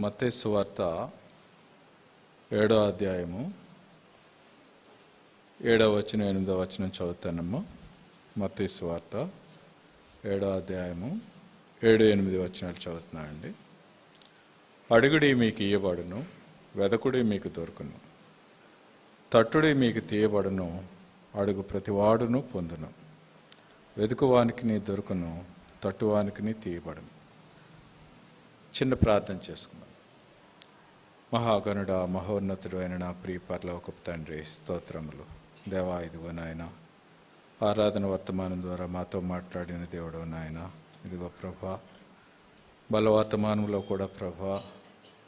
మత్తయి వార్త ఏడో అధ్యాయము ఏడో వచనం ఎనిమిదో వచనం చదువుతానమ్మా. మత్తయి వార్త ఏడో అధ్యాయము ఏడు ఎనిమిది వచనాలు చదువుతున్నానండి. అడుగుడి మీకు ఇయ్యబడును వెదకుడి మీకు దొరుకును. తట్టుడి మీకు తీయబడును అడుగు ప్రతివాడును పొందును. వెతుకువానికి నీ దొరుకును తట్టువానికి నీ తీయబడును. చిన్న ప్రార్థన చేసుకుందాం. మహాగణుడ మహోన్నతుడు అయిన నా ప్రియ పరలోకపు తండ్రి స్తోత్రములు. దేవా ఇదిగో నాయన ఆరాధన వర్తమానం ద్వారా మాతో మాట్లాడిన దేవుడు నాయన ఇదిగో ప్రభా బలవర్తమానంలో కూడా ప్రభా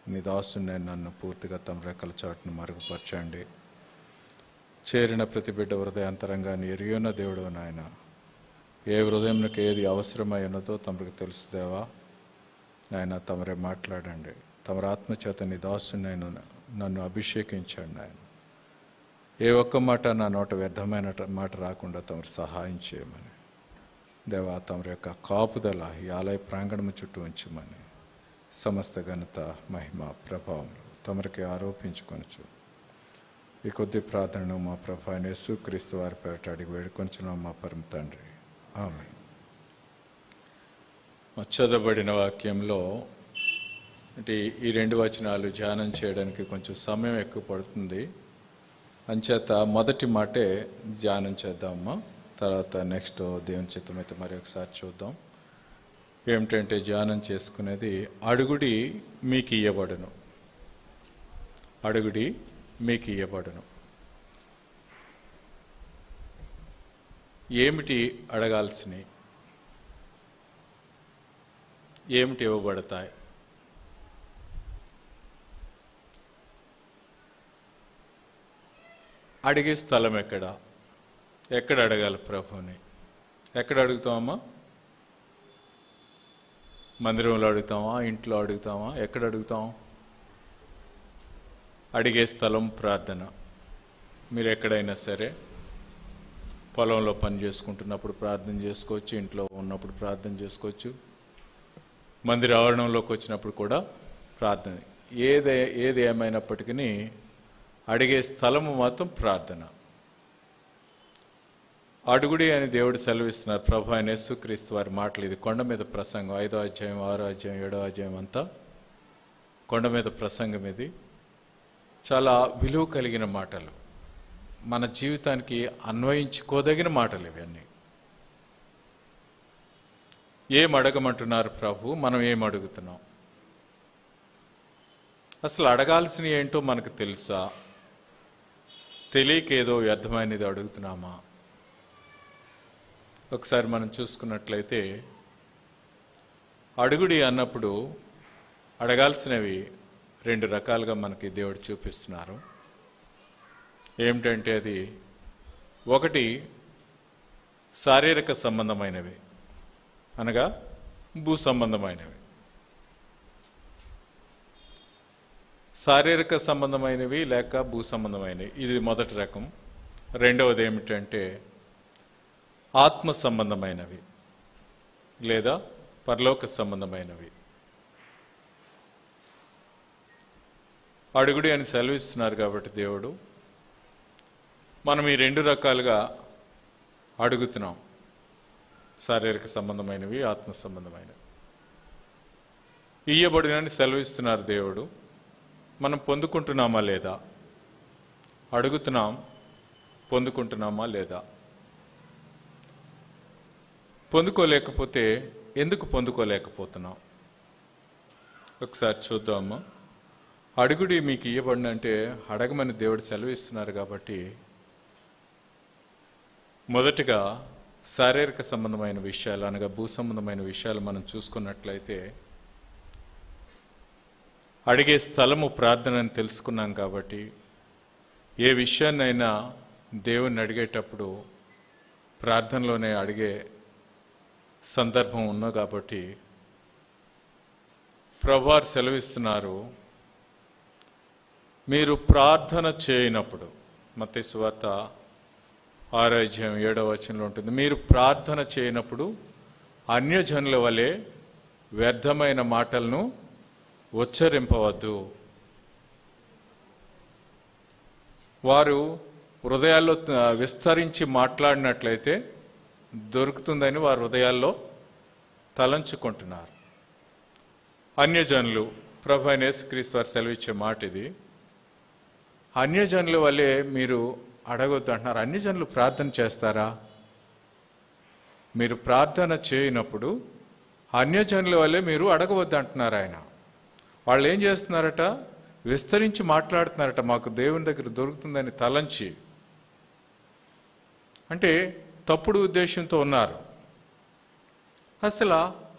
నీ దాసుని నన్ను పూర్తిగా తమ రెక్కల చాటును మరుగుపరచండి. చేరిన ప్రతి బిడ్డ హృదయాంతరంగాన్ని ఎరియున్న దేవుడు నాయన ఏ హృదయంకి ఏది అవసరమై ఉన్నదో తమకు తెలుసు దేవా. ఆయన తమరే మాట్లాడండి. తమరు ఆత్మచేత నీ దాసుని నేను నన్ను అభిషేకించండి ఆయన. ఏ ఒక్క మాట నా నోట వ్యర్థమైన మాట రాకుండా తమరు సహాయం చేయమని. దేవా తమరి యొక్క కాపుదల ఈ ఆలయ ప్రాంగణము చుట్టూ ఉంచమని. సమస్త ఘనత మహిమ ప్రభావం తమరికి ఆరోపించుకొనచ్చు ఈ కొద్ది ప్రార్థనను మా ప్రభాని యేసు క్రీస్తు వారి పేరట అడిగి వేడుకొంచున్నాం మా పరమ తండ్రి. ఆమె చదవబడిన వాక్యంలో అంటే ఈ రెండు వచనాలు ధ్యానం చేయడానికి కొంచెం సమయం ఎక్కువ పడుతుంది. అంచేత మొదటి మాటే ధ్యానం చేద్దామమ్మా తర్వాత నెక్స్ట్ దేవుని చిత్తం అయితే మరి ఒకసారి చూద్దాం. ఏమిటంటే ధ్యానం చేసుకునేది అడుగుడి మీకు ఇయ్యబడును. అడుగుడి మీకు ఇయ్యబడును. ఏమిటి అడగాల్సినవి? ఏమిటి ఇవ్వబడతాయి? అడిగే స్థలం ఎక్కడ? ఎక్కడ అడగాలి ప్రభుని ఎక్కడ అడుగుతామమ్మా మందిరంలో అడుగుతామా ఇంట్లో అడుగుతామా ఎక్కడ అడుగుతాం అడిగే స్థలం ప్రార్థన. మీరు ఎక్కడైనా సరే పొలంలో పని చేసుకుంటున్నప్పుడు ప్రార్థన చేసుకోవచ్చు ఇంట్లో ఉన్నప్పుడు ప్రార్థన చేసుకోవచ్చు. మందిర ఆవరణంలోకి వచ్చినప్పుడు కూడా ప్రార్థన. ఏదే ఏది ఏమైనప్పటికీ అడిగే స్థలము మాత్రం ప్రార్థన. అడుగుడి అని దేవుడు సెలవిస్తున్నారు. ప్రభు ఆయన యేసుక్రీస్తు వారి మాటలు ఇది. కొండ మీద ప్రసంగం. ఐదో అధ్యాయం ఆరో అధ్యాయం ఏడో అధ్యాయం అంతా కొండ మీద ప్రసంగం ఇది. చాలా విలువ కలిగిన మాటలు. మన జీవితానికి అన్వయించుకోదగిన మాటలు ఇవన్నీ. ఏం అడగమంటున్నారు ప్రభు? మనం ఏం అడుగుతున్నాం? అసలు అడగాల్సినవి ఏంటో మనకు తెలుసా? తెలియక ఏదో వ్యర్థమైనది అడుగుతున్నామా? ఒకసారి మనం చూసుకున్నట్లయితే అడుగుడి అన్నప్పుడు అడగాల్సినవి రెండు రకాలుగా మనకి దేవుడు చూపిస్తున్నారు. ఏమిటంటే అది ఒకటి శారీరక సంబంధమైనవి. అనగా భూ సంబంధమైనవి. శారీరక సంబంధమైనవి లేక భూ సంబంధమైనవి. ఇది మొదటి రకం. రెండవది ఏమిటంటే ఆత్మ సంబంధమైనవి లేదా పరలోక సంబంధమైనవి. అడుగుడి అని సెలవిస్తున్నారు కాబట్టి దేవుడు మనం ఈ రెండు రకాలుగా అడుగుతున్నాం. శారీరక సంబంధమైనవి ఆత్మ సంబంధమైనవి. ఇయ్యబడినని సెలవిస్తున్నారు దేవుడు. మనం పొందుకుంటున్నామా లేదా? అడుగుతున్నాం పొందుకుంటున్నామా లేదా? పొందుకోలేకపోతే ఎందుకు పొందుకోలేకపోతున్నాం? ఒకసారి చూద్దాము. అడుగుడి మీకు ఇవ్వబడిన అంటే అడగమని దేవుడు సెలవిస్తున్నారు కాబట్టి మొదటిగా శారీరక సంబంధమైన విషయాలు అనగా భూ సంబంధమైన విషయాలు మనం చూసుకున్నట్లయితే అడిగే స్థలము ప్రార్థన అని తెలుసుకున్నాం కాబట్టి ఏ విషయాన్నైనా దేవుణ్ణి అడిగేటప్పుడు ప్రార్థనలోనే అడిగే సందర్భం ఉన్నా కాబట్టి ప్రభువారు సెలవిస్తున్నారు మీరు ప్రార్థన చేయనప్పుడు మత ఆరోగ్యం ఏడవ వచనంలో ఉంటుంది. మీరు ప్రార్థన చేయనప్పుడు అన్యజనుల వలె వ్యర్థమైన మాటలను ఉచ్చరింపవద్దు. వారు హృదయాల్లో విస్తరించి మాట్లాడినట్లయితే దొరుకుతుందని వారి హృదయాల్లో తలంచుకుంటున్నారు. అన్యజనులు ప్రభు అయిన క్రీస్ వారు సెలవిచ్చే మాట ఇది అన్యజనుల వల్లే మీరు అడగొద్దు అంటున్నారు. అన్ని జనులు ప్రార్థన చేస్తారా? మీరు ప్రార్థన చేయనప్పుడు అన్యజనుల వల్లే మీరు అడగవద్దు అంటున్నారు ఆయన. వాళ్ళు ఏం చేస్తున్నారట? విస్తరించి మాట్లాడుతున్నారట. మాకు దేవుని దగ్గర దొరుకుతుందని తలంచి. అంటే తప్పుడు ఉద్దేశంతో ఉన్నారు. అసలు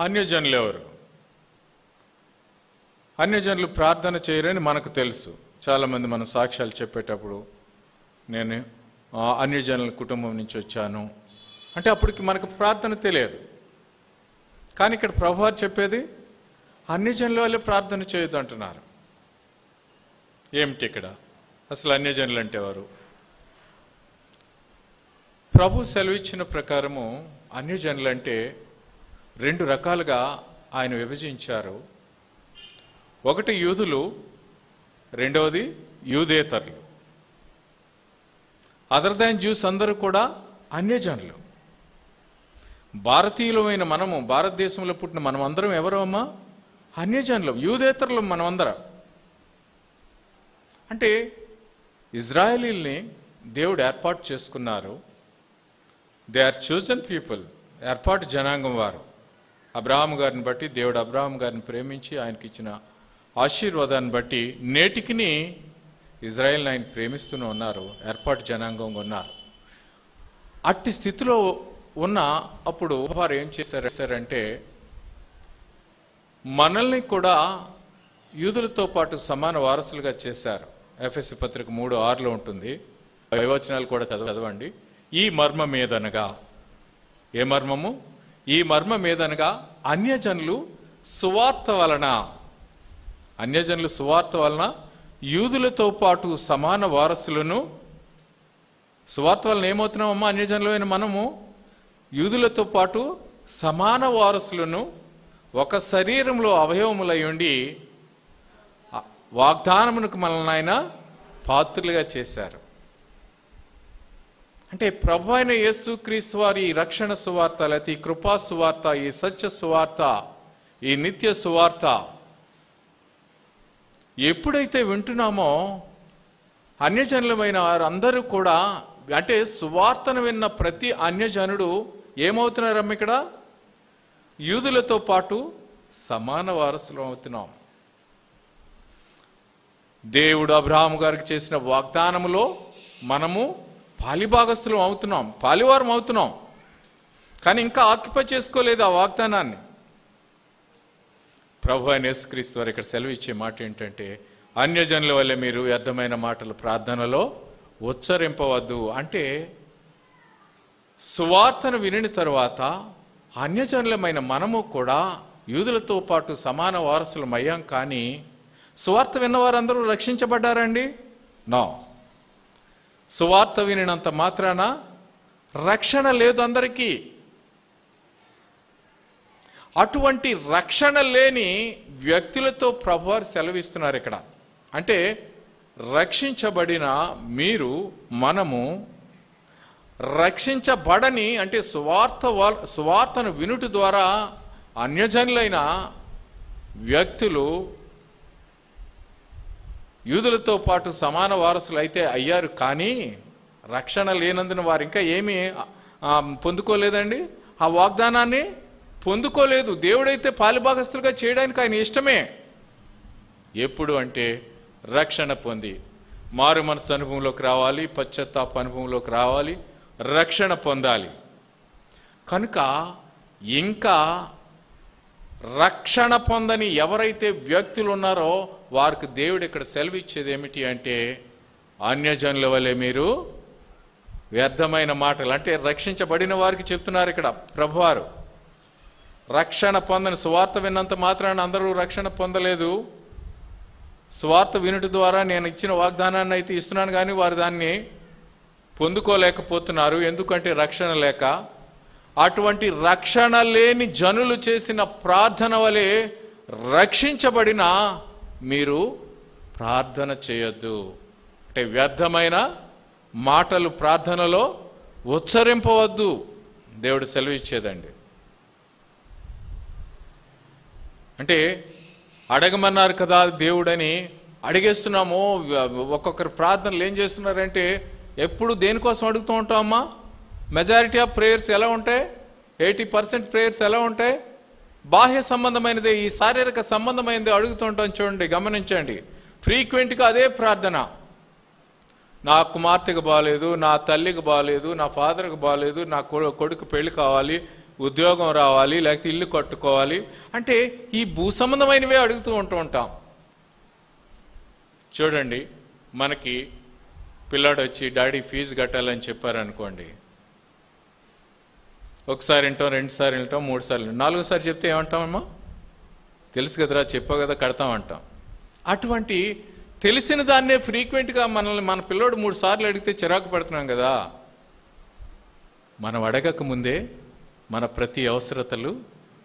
అన్యజనులు ఎవరు? అన్యజనులు ప్రార్థన చేయరని మనకు తెలుసు. చాలామంది మన సాక్ష్యాలు చెప్పేటప్పుడు నేను అన్యజనుల కుటుంబం నుంచి వచ్చాను. అంటే అప్పటికి మనకు ప్రార్థన తెలియదు. కానీ ఇక్కడ ప్రభువారు చెప్పేది అన్యజనుల వల్లే ప్రార్థన చేయొద్దు అంటున్నారు. ఏమిటి ఇక్కడ? అసలు అన్యజనులు అంటే వారు ప్రభు సెలవిచ్చిన ప్రకారము అన్యజనులు అంటే రెండు రకాలుగా ఆయన విభజించారు. ఒకటి యూదులు రెండవది యూదేతరులు. అదర్ దాన్ జ్యూస్ అందరూ కూడా అన్యజనులు. భారతీయులమైన మనము భారతదేశంలో పుట్టిన మనం అందరం ఎవరు అమ్మా? అన్యజనులు. యూదేతరులు మనమందరం అంటే ఇజ్రాయలీల్ని దేవుడు ఏర్పాటు చేసుకున్నారు. దే ఆర్ చూజన్ పీపుల్ ఏర్పాటు జనాంగం వారు. అబ్రాహాం గారిని బట్టి దేవుడు అబ్రాహాం గారిని ప్రేమించి ఆయనకి ఇచ్చిన ఆశీర్వాదాన్ని బట్టి నేటికిని ఇజ్రాయెల్ని ఆయన ప్రేమిస్తూనే ఉన్నారు ఏర్పాటు జనాంగంగా ఉన్నారు. అట్టి స్థితిలో ఉన్న అప్పుడు వారు ఏం చేశారు చేశారంటే మనల్ని కూడా యూదులతో పాటు సమాన వారసులుగా చేశారు. ఎఫ్ఎస్ పత్రిక మూడు ఆరులో ఉంటుంది. వివచనాలు కూడా చదవండి. ఈ మర్మం ఏదనగా? ఏ మర్మము? ఈ మర్మం ఏదనగా? అన్యజనులు సువార్త వలన. అన్యజనులు సువార్త వలన యూదులతో పాటు సమాన వారసులను సువార్త వలన ఏమవుతున్నామమ్మా అన్యజనులమైన మనము యూదులతో పాటు సమాన వారసులను ఒక శరీరంలో అవయవములై ఉండి వాగ్దానమునకు మనల్ని ఆయన పాత్రులుగా చేశారు. అంటే ప్రభు అయిన యేసు క్రీస్తు వారి ఈ రక్షణ సువార్త లేకపోతే ఈ కృపా సువార్త ఈ సత్య సువార్త ఈ నిత్య సువార్త ఎప్పుడైతే వింటున్నామో అన్యజనులమైన వారందరూ కూడా అంటే సువార్తను విన్న ప్రతి అన్యజనుడు ఏమవుతున్నారమ్మ ఇక్కడ? యూదులతో పాటు సమాన వారసులు అవుతున్నాం. దేవుడు అబ్రహాము గారికి చేసిన వాగ్దానములో మనము పాలిభాగస్థులం అవుతున్నాం పాలివారం అవుతున్నాం. కానీ ఇంకా ఆక్యుపై చేసుకోలేదు ఆ వాగ్దానాన్ని. ప్రభు అయిన యేసుక్రీస్తు వారు ఇక్కడ సెలవు ఇచ్చే మాట ఏంటంటే అన్యజనుల వల్లే మీరు వ్యర్థమైన మాటలు ప్రార్థనలో ఉచ్చరింపవద్దు. అంటే సువార్తను వినిన తర్వాత అన్యజనులమైన మనము కూడా యూదులతో పాటు సమాన వారసులం అయ్యాం కానీ సువార్త విన్నవారందరూ రక్షించబడ్డారండి? నో. సువార్త వినినంత మాత్రాన రక్షణ లేదు అందరికీ. అటువంటి రక్షణ లేని వ్యక్తులతో ప్రభువారు సెలవిస్తున్నారు ఇక్కడ. అంటే రక్షించబడిన మీరు మనము రక్షించబడని అంటే సువార్త సువార్తను వినుట ద్వారా అన్యజనులైన వ్యక్తులు యూదులతో పాటు సమాన వారసులు అయితే అయ్యారు. కానీ రక్షణ లేనందున వారు ఇంకా ఏమీ పొందుకోలేదండి? ఆ వాగ్దానాన్ని పొందుకోలేదు. దేవుడైతే పాలిభాగస్తులుగా చేయడానికి ఆయన ఇష్టమే. ఎప్పుడు అంటే రక్షణ పొంది. మారు మనసు అనుభవంలోకి రావాలి పశ్చాత్తాప అనుభవంలోకి రావాలి రక్షణ పొందాలి. కనుక ఇంకా రక్షణ పొందని ఎవరైతే వ్యక్తులు ఉన్నారో వారికి దేవుడు ఇక్కడ సెలవిచ్చేది ఏమిటి అంటే అన్యజనుల వలె మీరు వ్యర్థమైన మాటలు అంటే రక్షించబడిన వారికి చెప్తున్నారు ఇక్కడ ప్రభువారు. రక్షణ పొందని సువార్త విన్నంత మాత్రాన అందరూ రక్షణ పొందలేదు. స్వార్థ వినుటి ద్వారా నేను ఇచ్చిన వాగ్దానాన్ని అయితే ఇస్తున్నాను కానీ వారు దాన్ని పొందుకోలేకపోతున్నారు. ఎందుకంటే రక్షణ లేక. అటువంటి రక్షణ లేని జనులు చేసిన ప్రార్థన వలె రక్షించబడిన మీరు ప్రార్థన చేయొద్దు. అంటే వ్యర్థమైన మాటలు ప్రార్థనలో ఉచ్చరింపవద్దు. దేవుడు సెలవు ఇచ్చేదండి అంటే అడగమన్నారు కదా దేవుడని అడిగేస్తున్నాము ఒక్కొక్కరు ప్రార్థనలు ఏం చేస్తున్నారంటే ఎప్పుడు దేనికోసం అడుగుతూ ఉంటామమ్మా మెజారిటీ ఆఫ్ ప్రేయర్స్ ఎలా ఉంటాయి? ఎయిటీ పర్సెంట్ ప్రేయర్స్ ఎలా ఉంటాయి? బాహ్య సంబంధమైనదే ఈ శారీరక సంబంధమైనది అడుగుతూ ఉంటాం చూడండి గమనించండి. ఫ్రీక్వెంట్గా అదే ప్రార్థన. నా కుమార్తెకు బాగాలేదు నా తల్లికి బాగాలేదు నా ఫాదర్కి బాగాలేదు నా కొడుకు పెళ్ళి కావాలి ఉద్యోగం రావాలి లేకపోతే ఇల్లు కట్టుకోవాలి అంటే ఈ భూ సంబంధమైనవే అడుగుతూ ఉంటూ ఉంటాం. చూడండి మనకి పిల్లాడు వచ్చి డాడీ ఫీజు కట్టాలని చెప్పారనుకోండి. ఒకసారి వింటాం రెండుసార్లు వింటాం మూడు సార్లు వింటాం. నాలుగోసారి చెప్తే ఏమంటామమ్మా? తెలుసు కదరా చెప్పావు కదా కడతామంటాం అటువంటి తెలిసిన దాన్నే ఫ్రీక్వెంట్గా మనల్ని మన పిల్లోడు మూడు సార్లు అడిగితే చిరాకు పడుతున్నాం కదా. మనం అడగక ముందే మన ప్రతి అవసరతలు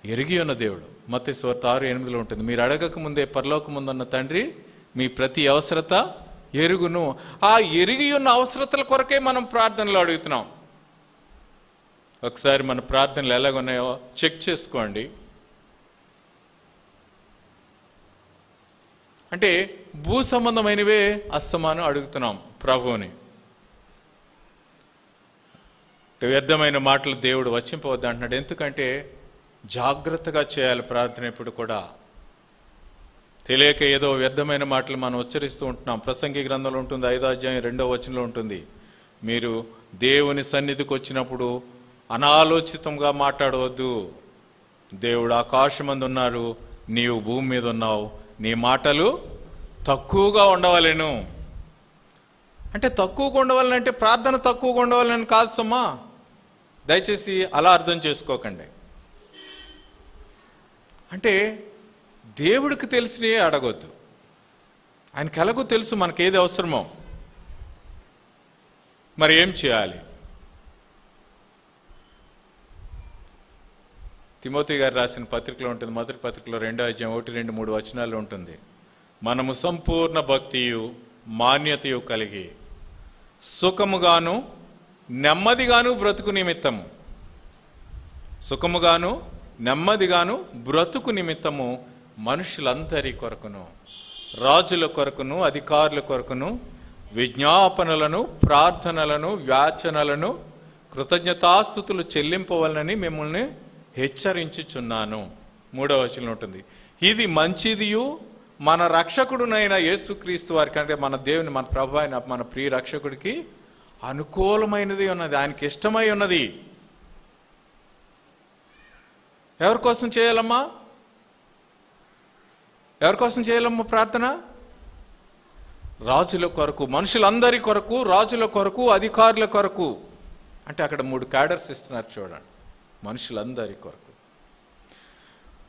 ఎరిగి ఉన్న దేవుడు. మత్తి స్వార్థ ఆరు ఎనిమిదిలో ఉంటుంది. మీరు అడగక ముందే పరలోకముందున్న తండ్రి మీ ప్రతి అవసరత ఎరుగును. ఆ ఎరిగి ఉన్న అవసరతల కొరకే మనం ప్రార్థనలు అడుగుతున్నాం. ఒకసారి మన ప్రార్థనలు ఎలాగున్నాయో చెక్ చేసుకోండి. అంటే భూ సంబంధమైనవే అస్తమానం అడుగుతున్నాం ప్రభువుని అంటే వ్యర్థమైన మాటలు దేవుడు వచ్చింపవద్దు అంటున్నాడు. ఎందుకంటే జాగ్రత్తగా చేయాలి ప్రార్థన ఎప్పుడు కూడా. తెలియక ఏదో వ్యర్థమైన మాటలు మనం ఉచ్చరిస్తూ ఉంటున్నాం. ప్రసంగి గ్రంథంలో ఉంటుంది ఐదో అధ్యాయం రెండో వచనంలో ఉంటుంది. మీరు దేవుని సన్నిధికి వచ్చినప్పుడు అనాలోచితంగా మాట్లాడవద్దు. దేవుడు ఆకాశమందు ఉన్నారు నీవు భూమి మీద ఉన్నావు నీ మాటలు తక్కువగా ఉండవలేను. అంటే తక్కువగా ఉండవాలంటే ప్రార్థన తక్కువగా ఉండవాలని కాదు సమ్మా దయచేసి అలా అర్థం చేసుకోకండి. అంటే దేవుడికి తెలిసినవి అడగొద్దు. ఆయనకి ఎలాగో తెలుసు మనకి ఏది అవసరమో. మరి ఏం చేయాలి? తిమోతి గారు రాసిన పత్రికలో ఉంటుంది. మొదటి పత్రికలో రెండో అధ్యాయం ఒకటి రెండు మూడు వచనాలు ఉంటుంది. మనము సంపూర్ణ భక్తియు మాన్యతయు కలిగి సుఖముగాను నెమ్మదిగాను బ్రతుకు నిమిత్తము. సుఖముగాను నెమ్మదిగాను బ్రతుకు నిమిత్తము మనుషులందరి కొరకును రాజుల కొరకును అధికారుల కొరకును విజ్ఞాపనలను ప్రార్థనలను వ్యాచనలను కృతజ్ఞతాస్థుతులు చెల్లింపవలనని మిమ్మల్ని హెచ్చరించుచున్నాను. మూడవ వచనం ఉంటుంది. ఇది మంచిదియు మన రక్షకుడునైన యేసుక్రీస్తు వారికి అంటే మన దేవుని మన ప్రభు అయిన మన ప్రియ రక్షకుడికి అనుకూలమైనది ఉన్నది ఆయనకి ఇష్టమై ఉన్నది. ఎవరి కోసం చేయాలమ్మా? ఎవరి కోసం చేయాలమ్మా ప్రార్థన? రాజుల కొరకు మనుషులందరి కొరకు రాజుల కొరకు అధికారుల కొరకు. అంటే అక్కడ మూడు క్యాడర్స్ ఇస్తున్నారు చూడండి. మనుషులందరి కొరకు.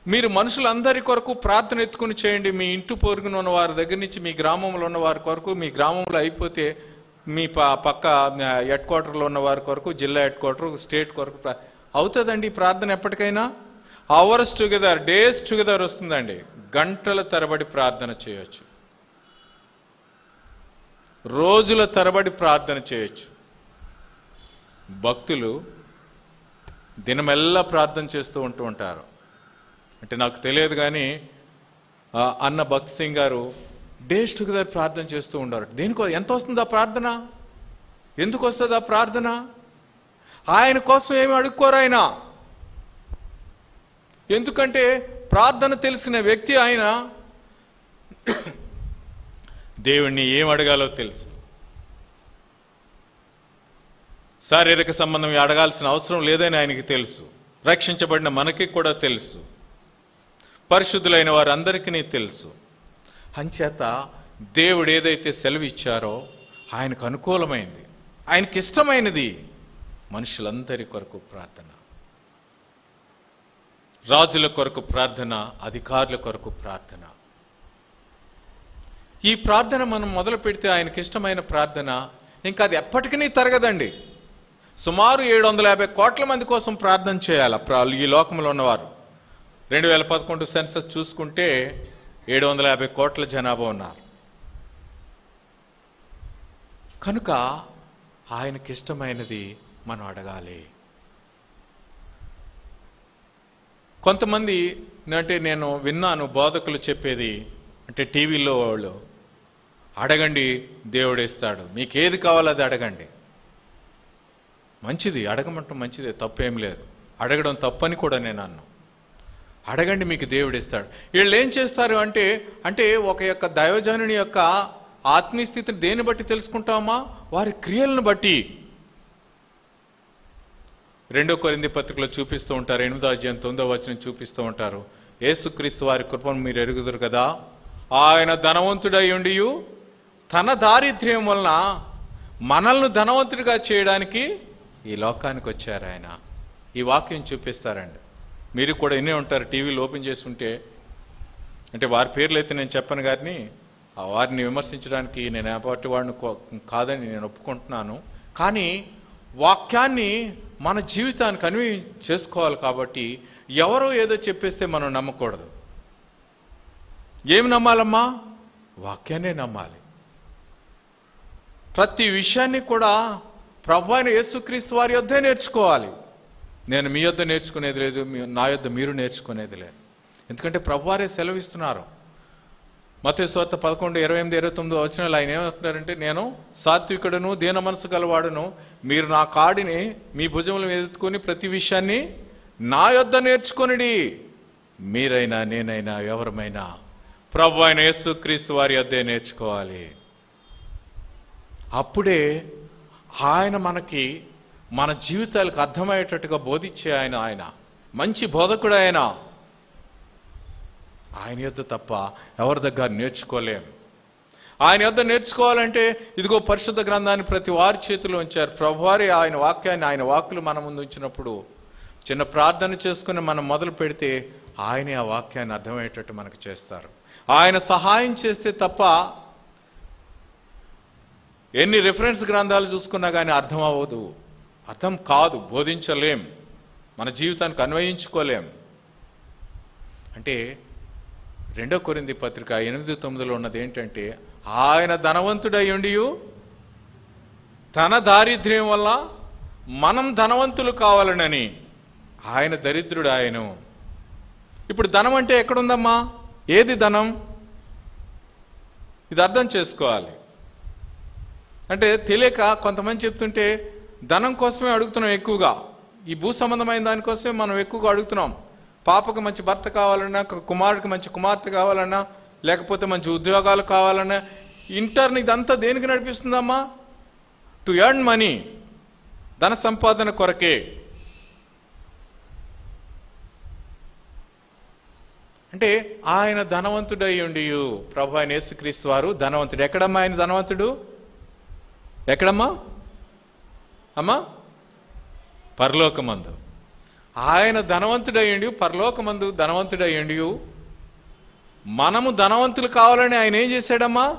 మీరు మనుషులందరి కొరకు ప్రార్థన ఎత్తుకుని చేయండి. మీ ఇంటి పొరుగున ఉన్న వారి దగ్గర నుంచి మీ గ్రామంలో ఉన్న వారి కొరకు మీ గ్రామంలో అయిపోతే మీ పక్క హెడ్ క్వార్టర్లో ఉన్న వారి కొరకు జిల్లా హెడ్ క్వార్టర్ స్టేట్ కొరకు అవుతుందండి ప్రార్థన ఎప్పటికైనా? అవర్స్ టుగెదర్ డేస్ టుగెదర్ వస్తుందండి. గంటల తరబడి ప్రార్థన చేయొచ్చు. రోజుల తరబడి ప్రార్థన చేయొచ్చు. భక్తులు దినమెల్లా ప్రార్థన చేస్తూ ఉంటూ ఉంటారు. అంటే నాకు తెలియదు కానీ అన్న భక్త్ సింగ్ గారు డేస్ టుగెదర్ ప్రార్థన చేస్తూ ఉండారు దేనికో ఎంత వస్తుంది ఆ ప్రార్థన? ఎందుకు వస్తుంది ఆ ప్రార్థన? ఆయన కోసం ఏమి అడుక్కోరు ఆయన? ఎందుకంటే ప్రార్థన తెలిసిన వ్యక్తి ఆయన. దేవుణ్ణి ఏం అడగాలో తెలుసు. శారీరక సంబంధం అడగాల్సిన అవసరం లేదని ఆయనకి తెలుసు. రక్షించబడిన మనకి కూడా తెలుసు. పరిశుద్ధులైన వారందరికీ తెలుసు. అంచేత దేవుడు ఏదైతే సెలవు ఇచ్చారో ఆయనకు అనుకూలమైంది. ఆయనకి ఇష్టమైనది మనుషులందరి కొరకు ప్రార్థన. రాజుల కొరకు ప్రార్థన అధికారుల కొరకు ప్రార్థన. ఈ ప్రార్థన మనం మొదలు పెడితే ఆయనకి ఇష్టమైన ప్రార్థన ఇంకా అది ఎప్పటికీ తరగదండి. సుమారు ఏడు వందల యాభై కోట్ల మంది కోసం ప్రార్థన చేయాలి. ఈ లోకంలో ఉన్నవారు. రెండు వేల పదకొండు సెన్సస్ చూసుకుంటే ఏడు వందల యాభై కోట్ల జనాభా ఉన్నారు. కనుక ఆయనకి ఇష్టమైనది మనం అడగాలి. కొంతమంది అంటే నేను విన్నాను బోధకులు చెప్పేది అంటే టీవీలో వాళ్ళు అడగండి దేవుడు ఇస్తాడు మీకు ఏది కావాలో అది అడగండి. మంచిది అడగమంటే మంచిదే తప్పేం లేదు. అడగడం తప్పని కూడా నేను అన్నాను అడగండి మీకు దేవుడు ఇస్తాడు. వీళ్ళు ఏం చేస్తారు అంటే అంటే ఒక యొక్క దైవజనుని యొక్క ఆత్మీయ స్థితిని దేన్ని బట్టి తెలుసుకుంటామా? వారి క్రియలను బట్టి. రెండో కొరింది పత్రికలో చూపిస్తూ ఉంటారు ఎనిమిదో అధ్యాయం తొమ్మిదో వచనం చూపిస్తూ ఉంటారు. ఏసుక్రీస్తు వారి కృపను మీరు ఎరుగుదురు కదా? ఆయన ధనవంతుడై ఉండి తన దారిద్ర్యం వలన మనల్ని ధనవంతుడిగా చేయడానికి ఈ లోకానికి వచ్చారు ఆయన. ఈ వాక్యం చూపిస్తారండి. మీరు కూడా ఎన్నే ఉంటారు టీవీలో ఓపెన్ చేసి ఉంటే అంటే వారి పేర్లు అయితే నేను చెప్పను కానీ ఆ వారిని విమర్శించడానికి నేను ఏపాటి వాడిని కాదని నేను ఒప్పుకుంటున్నాను. కానీ వాక్యాన్ని మన జీవితానికి అన్వయి చేసుకోవాలి కాబట్టి ఎవరో ఏదో చెప్పేస్తే మనం నమ్మకూడదు. ఏమి నమ్మాలమ్మా? వాక్యాన్నే నమ్మాలి. ప్రతి విషయాన్ని కూడా ప్రభు అయిన యేసుక్రీస్తు వారి యొద్దే నేర్చుకోవాలి. నేను మీ యొద్ద నేర్చుకునేది లేదు మీ- నా యొద్ద మీరు నేర్చుకునేది లేదు. ఎందుకంటే ప్రభువారే సెలవిస్తున్నారు. మత స్వార్థ పదకొండు ఇరవై ఎనిమిది ఇరవై తొమ్మిది వచ్చిన ఆయన ఏమంటున్నారంటే నేను సాత్వికుడును దీన మనసు గలవాడును. మీరు నా కాడిని మీ భుజములు ఎదుర్కొని ప్రతి విషయాన్ని నా యొద్ద నేర్చుకొనిడి. మీరైనా నేనైనా ఎవరమైనా ప్రభు ఆయన యేసుక్రీస్తు వారి యొద్దే నేర్చుకోవాలి. అప్పుడే ఆయన మనకి మన జీవితాలకు అర్థమయ్యేటట్టుగా బోధించే ఆయన ఆయన. మంచి బోధకుడు ఆయన. ఆయన యొద్ద తప్ప ఎవరి దగ్గర నేర్చుకోలేం. ఆయన యొద్ద నేర్చుకోవాలంటే ఇదిగో పరిశుద్ధ గ్రంథాన్ని ప్రతి వారి చేతిలో ఉంచారు. ప్రభువారి ఆయన వాక్యాన్ని ఆయన వాక్కులు మన ముందు ఉంచినప్పుడు చిన్న ప్రార్థన చేసుకుని మనం మొదలు పెడితే ఆయనే ఆ వాక్యాన్ని అర్థమయ్యేటట్టు మనకు చేస్తారు. ఆయన సహాయం చేస్తే తప్ప ఎన్ని రిఫరెన్స్ గ్రంథాలు చూసుకున్నా కానీ అర్థం అవ్వదు. అర్థం కాదు బోధించలేం. మన జీవితానికి అన్వయించుకోలేం. అంటే రెండో కొరింది పత్రిక ఎనిమిది తొమ్మిదిలో ఉన్నది ఏంటంటే ఆయన ధనవంతుడై ఉండి తన దారిద్ర్యం వల్ల మనం ధనవంతులు కావాలనని ఆయన దరిద్రుడు ఆయను. ఇప్పుడు ధనం అంటే ఎక్కడుందమ్మా? ఏది ధనం? ఇది అర్థం చేసుకోవాలి. అంటే తెలియక కొంతమంది చెప్తుంటే ధనం కోసమే అడుగుతున్నాం ఎక్కువగా. ఈ భూ సంబంధమైన దానికోసమే మనం ఎక్కువగా అడుగుతున్నాం. పాపకు మంచి భర్త కావాలన్నా కుమారుడికి మంచి కుమార్తె కావాలన్నా లేకపోతే మంచి ఉద్యోగాలు కావాలన్నా ఇంటర్ని ఇదంతా దేనికి నడిపిస్తుందమ్మా? టు ఎర్న్ మనీ ధన సంపాదన కొరకే. అంటే ఆయన ధనవంతుడై ఉండి ప్రభు ఆయన యేసుక్రీస్తు వారు ధనవంతుడు. ఎక్కడమ్మా ఆయన ధనవంతుడు? ఎక్కడమ్మా? అమ్మా? పరలోకమందు. ఆయన ధనవంతుడయ్యండి పరలోకమందు ధనవంతుడయ్యండి మనము ధనవంతులు కావాలని ఆయన ఏం చేశాడమ్మా?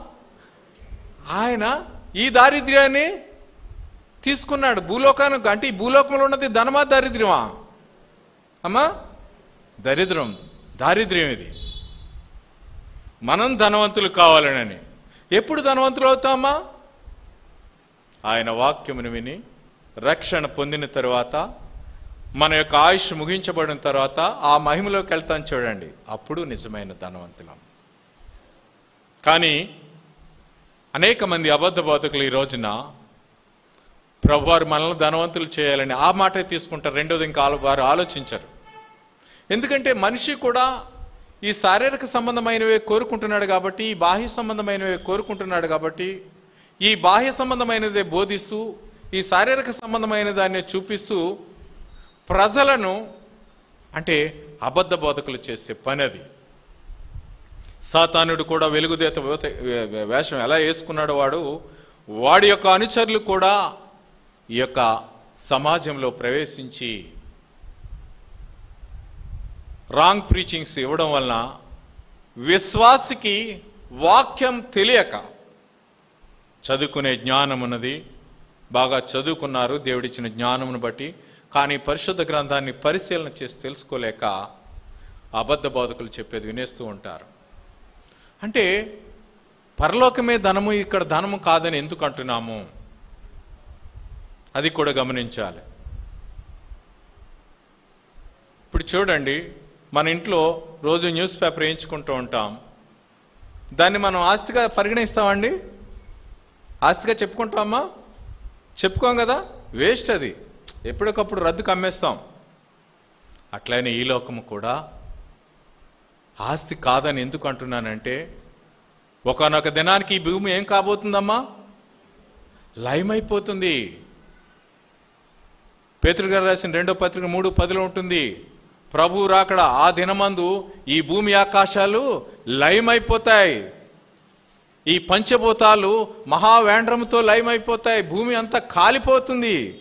ఆయన ఈ దారిద్ర్యాన్ని తీసుకున్నాడు. భూలోకానికి అంటే ఈ భూలోకంలో ఉన్నది ధనమా దారిద్ర్యమా? అమ్మా? దరిద్రం దారిద్ర్యం ఇది. మనం ధనవంతులు కావాలనని. ఎప్పుడు ధనవంతులు అవుతామా ఆయన వాక్యమును విని రక్షణ పొందిన తర్వాత మన యొక్క ఆయుష్ ముగించబడిన తర్వాత ఆ మహిమలోకి వెళ్తాం చూడండి. అప్పుడు నిజమైన ధనవంతులం. కానీ అనేక మంది అబద్ధ బోధకులు ఈ రోజున ప్రభువారు మనల్ని ధనవంతులు చేయాలని ఆ మాటే తీసుకుంటారు. రెండోది ఇంకా వారు ఆలోచించరు. ఎందుకంటే మనిషి కూడా ఈ శారీరక సంబంధమైనవే కోరుకుంటున్నాడు కాబట్టి ఈ బాహ్య సంబంధమైనవే కోరుకుంటున్నాడు కాబట్టి ఈ బాహ్య సంబంధమైనదే బోధిస్తూ ఈ శారీరక సంబంధమైన దాన్ని చూపిస్తూ ప్రజలను అంటే అబద్ధ బోధకులు చేసే పని అది సాతానుడు కూడా వెలుగుదేత వేషం ఎలా వేసుకున్నాడో వాడు వాడి యొక్క అనుచరులు కూడా ఈ యొక్క సమాజంలో ప్రవేశించి రాంగ్ ప్రీచింగ్స్ ఇవ్వడం వలన విశ్వాసికి వాక్యం తెలియక చదువుకునే జ్ఞానం ఉన్నది బాగా చదువుకున్నారు దేవుడిచ్చిన జ్ఞానమును బట్టి కానీ పరిశుద్ధ గ్రంథాన్ని పరిశీలన చేసి తెలుసుకోలేక అబద్ధ బోధకులు చెప్పేది వినేస్తూ ఉంటారు. అంటే పరలోకమే ధనము ఇక్కడ ధనము కాదని ఎందుకు అంటున్నాము? అది కూడా గమనించాలి. ఇప్పుడు చూడండి మన ఇంట్లో రోజు న్యూస్ పేపర్ వేయించుకుంటూ ఉంటాం. దాన్ని మనం ఆస్తిగా పరిగణిస్తామండి? ఆస్తిగా చెప్పుకుంటామా? చెప్పుకోం కదా? వేస్ట్ అది. ఎప్పటికప్పుడు రద్దుకు అమ్మేస్తాం అట్లనే ఈ లోకము కూడా ఆస్తి కాదని ఎందుకు అంటున్నానంటే ఒకనొక దినానికి ఈ భూమి ఏం కాబోతుందమ్మా? లయమైపోతుంది. పేతురు గారు రాసిన రెండో పత్రిక మూడు పదిలో ఉంటుంది ప్రభు రాకడ ఆ దినమందు ఈ భూమి ఆకాశాలు లయమైపోతాయి. ఈ పంచభూతాలు మహావేండ్రంతో లయమైపోతాయి భూమి అంతా కాలిపోతుంది.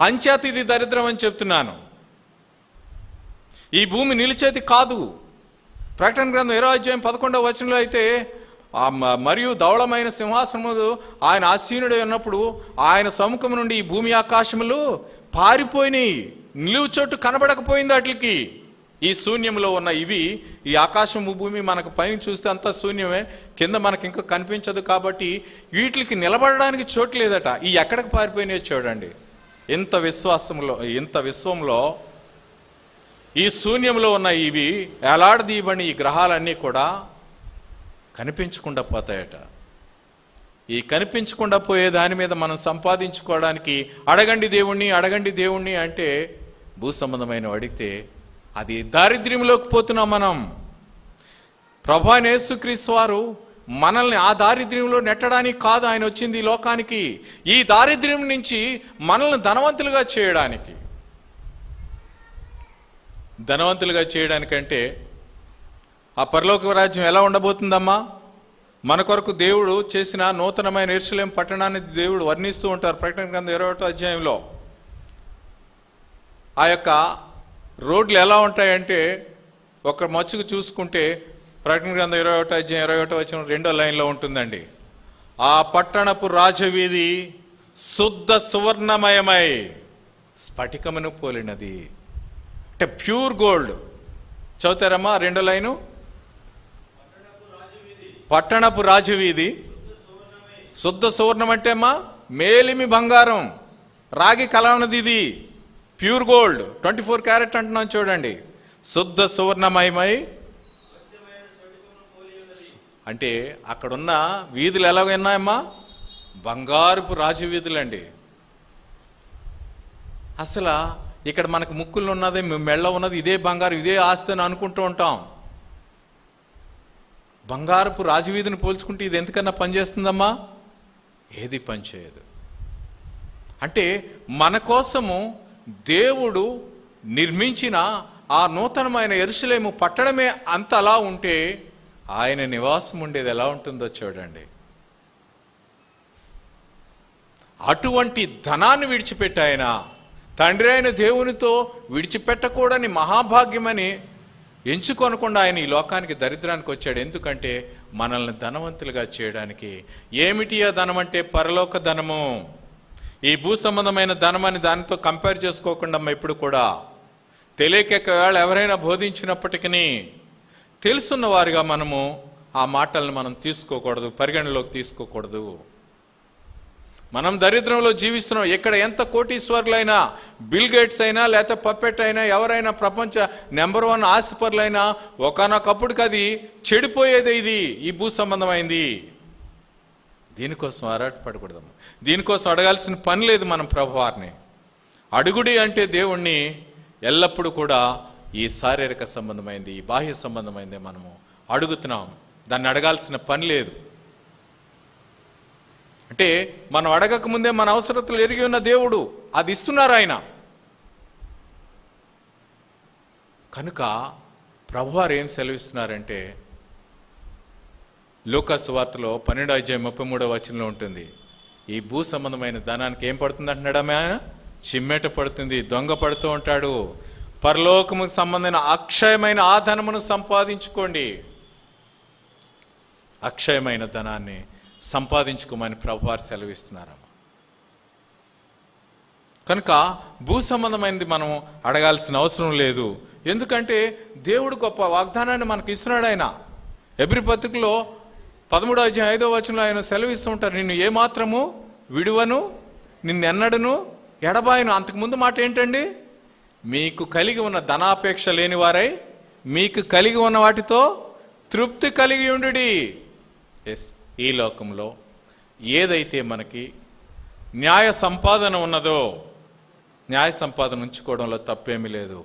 అంచేత ఇది దరిద్రం అని చెప్తున్నాను. ఈ భూమి నిలిచేది కాదు. ప్రకటన గ్రంథం ఇరవై అధ్యాయం పదకొండవ వచనంలో అయితే మరియు ధవళమైన సింహాసనములు ఆయన ఆసీనుడు ఉన్నప్పుడు ఆయన సముఖం నుండి ఈ భూమి ఆకాశములు పారిపోయినాయి. నిలువు చోటు కనబడకపోయింది వాటికి. ఈ శూన్యంలో ఉన్న ఇవి ఈ ఆకాశం భూమి మనకు పైన చూస్తే అంతా శూన్యమే కింద మనకి ఇంకా కనిపించదు కాబట్టి వీటికి నిలబడడానికి చోటు లేదట. ఈ ఎక్కడికి పారిపోయినాయో చూడండి. ఇంత విశ్వాసంలో ఇంత విశ్వంలో ఈ శూన్యంలో ఉన్న ఇవి ఎలాడదీయబడి ఈ గ్రహాలన్నీ కూడా కనిపించకుండా పోతాయట. ఈ కనిపించకుండా పోయే దాని మీద మనం సంపాదించుకోవడానికి అడగండి దేవుణ్ణి అడగండి దేవుణ్ణి అంటే భూ సంబంధమైన అడిగితే అది దారిద్ర్యంలోకి పోతున్నాం మనం. ప్రభాన్ యేసుక్రీస్తు వారు మనల్ని ఆ దారిద్ర్యంలో నెట్టడానికి కాదు ఆయన వచ్చింది ఈ లోకానికి. ఈ దారిద్ర్యం నుంచి మనల్ని ధనవంతులుగా చేయడానికి. ధనవంతులుగా చేయడానికంటే ఆ పరలోక రాజ్యం ఎలా ఉండబోతుందమ్మా? మన కొరకు దేవుడు చేసిన నూతనమైన ఎరుసలేం పట్టణాన్ని దేవుడు వర్ణిస్తూ ఉంటారు. ప్రకటన గ్రంథం ఇరవై ఒకటో అధ్యాయంలో. ఆ యొక్క రోడ్లు ఎలా ఉంటాయంటే ఒక మచ్చుకు చూసుకుంటే ప్రకటన గ్రంథం ఇరవై ఒకటో అధ్యాయం ఇరవై ఒకటో వచ్చిన రెండో లైన్లో ఉంటుందండి. ఆ పట్టణపు రాజవీధి శుద్ధ సువర్ణమయమై స్ఫటికమును పోలినది. అంటే ప్యూర్ గోల్డ్. చదువుతారమ్మా రెండో లైను? పట్టణపు రాజవీధి శుద్ధ సువర్ణం అంటే అమ్మా మేలిమి బంగారం రాగి కలవనది ఇది. Pure gold twenty four carat అంటున్నాం చూడండి. శుద్ధ సువర్ణమయమై అంటే అక్కడున్న వీధులు ఎలా రాజు వీధులు అండి అసలు ఇక్కడ మనకు ముక్కులు ఉన్నది మెళ్ళ ఉన్నది ఇదే బంగారు ఇదే ఆస్తి అని అనుకుంటూ ఉంటాం. బంగారపు రాజవీధిని పోల్చుకుంటే ఇది ఎందుకన్నా పనిచేస్తుందమ్మా ఏది పనిచేయదు అంటే మన కోసము దేవుడు నిర్మించిన ఆ నూతనమైన ఎరుసలేము పట్టడమే అంత అలా ఉంటే ఆయన నివాసం ఉండేది ఎలా ఉంటుందో చూడండి. అటువంటి ధనాన్ని విడిచిపెట్టి ఆయన. తండ్రి అయిన దేవునితో విడిచిపెట్టకూడని మహాభాగ్యమని ఎంచుకొనకుండా ఆయన ఈ లోకానికి దరిద్రానికి వచ్చాడు. ఎందుకంటే మనల్ని ధనవంతులుగా చేయడానికి ఏమిటి ఆ ధనం అంటే పరలోక ధనము. ఈ భూ సంబంధమైన ధనమని దానితో కంపేర్ చేసుకోకుండా అమ్మ ఇప్పుడు కూడా. తెలియక ఒకవేళ ఎవరైనా బోధించినప్పటికీ తెలుసున్న వారిగా మనము ఆ మాటలను మనం తీసుకోకూడదు పరిగణలోకి తీసుకోకూడదు. మనం దరిద్రంలో జీవిస్తున్నాం. ఎక్కడ ఎంత కోటీశ్వరులైనా బిల్ గేట్స్ అయినా లేకపోతే పప్పెట్ అయినా ఎవరైనా ప్రపంచ నెంబర్ వన్ ఆస్తిపరులైనా ఒకనొకప్పుడుకి అది చెడిపోయేది ఇది. ఈ భూ సంబంధమైంది. దీనికోసం ఆరాటపడకూడదు దీనికోసం అడగాల్సిన పని లేదు మనం ప్రభువారిని. అడుగుడి అంటే దేవుణ్ణి ఎల్లప్పుడూ కూడా ఈ శారీరక సంబంధమైంది ఈ బాహ్య సంబంధమైంది మనము అడుగుతున్నాం. దాన్ని అడగాల్సిన పని లేదు. అంటే మనం అడగక ముందే మన అవసరతలు ఎరిగి ఉన్న దేవుడు అది ఇస్తున్నారు ఆయన. కనుక ప్రభువారు ఏం సెలవిస్తున్నారంటే లోకస్ వార్తలో పన్నెండు అధ్యాయం ముప్పై మూడో వచనంలో ఉంటుంది. ఈ భూ సంబంధమైన ధనానికి ఏం పడుతుంది అంటున్నాడు ఆమె ఆయన? పడుతుంది దొంగ పడుతూ ఉంటాడు. పరలోకముకు సంబంధమైన అక్షయమైన ఆ ధనమును సంపాదించుకోండి. అక్షయమైన ధనాన్ని సంపాదించుకోమని ప్రభువారు సెలవిస్తున్నారమ్మ కనుక భూ సంబంధమైనది మనం అడగాల్సిన అవసరం లేదు. ఎందుకంటే దేవుడు గొప్ప వాగ్దానాన్ని మనకు ఇస్తున్నాడు ఆయన. ఎబ్రి పత్రికలో పదమూడో అధ్యాయం ఐదో వచనంలో ఆయన సెలవిస్తూ ఉంటారు నిన్ను ఏమాత్రము విడువను నిన్నెన్నడను ఎడబాయను. అంతకుముందు మాట ఏంటండి? మీకు కలిగి ఉన్న ధనాపేక్ష లేని వారై మీకు కలిగి ఉన్న వాటితో తృప్తి కలిగి ఉండు ఎస్ ఈ లోకంలో ఏదైతే మనకి న్యాయ సంపాదన ఉన్నదో న్యాయ సంపాదన ఉంచుకోవడంలో తప్పేమీ లేదు.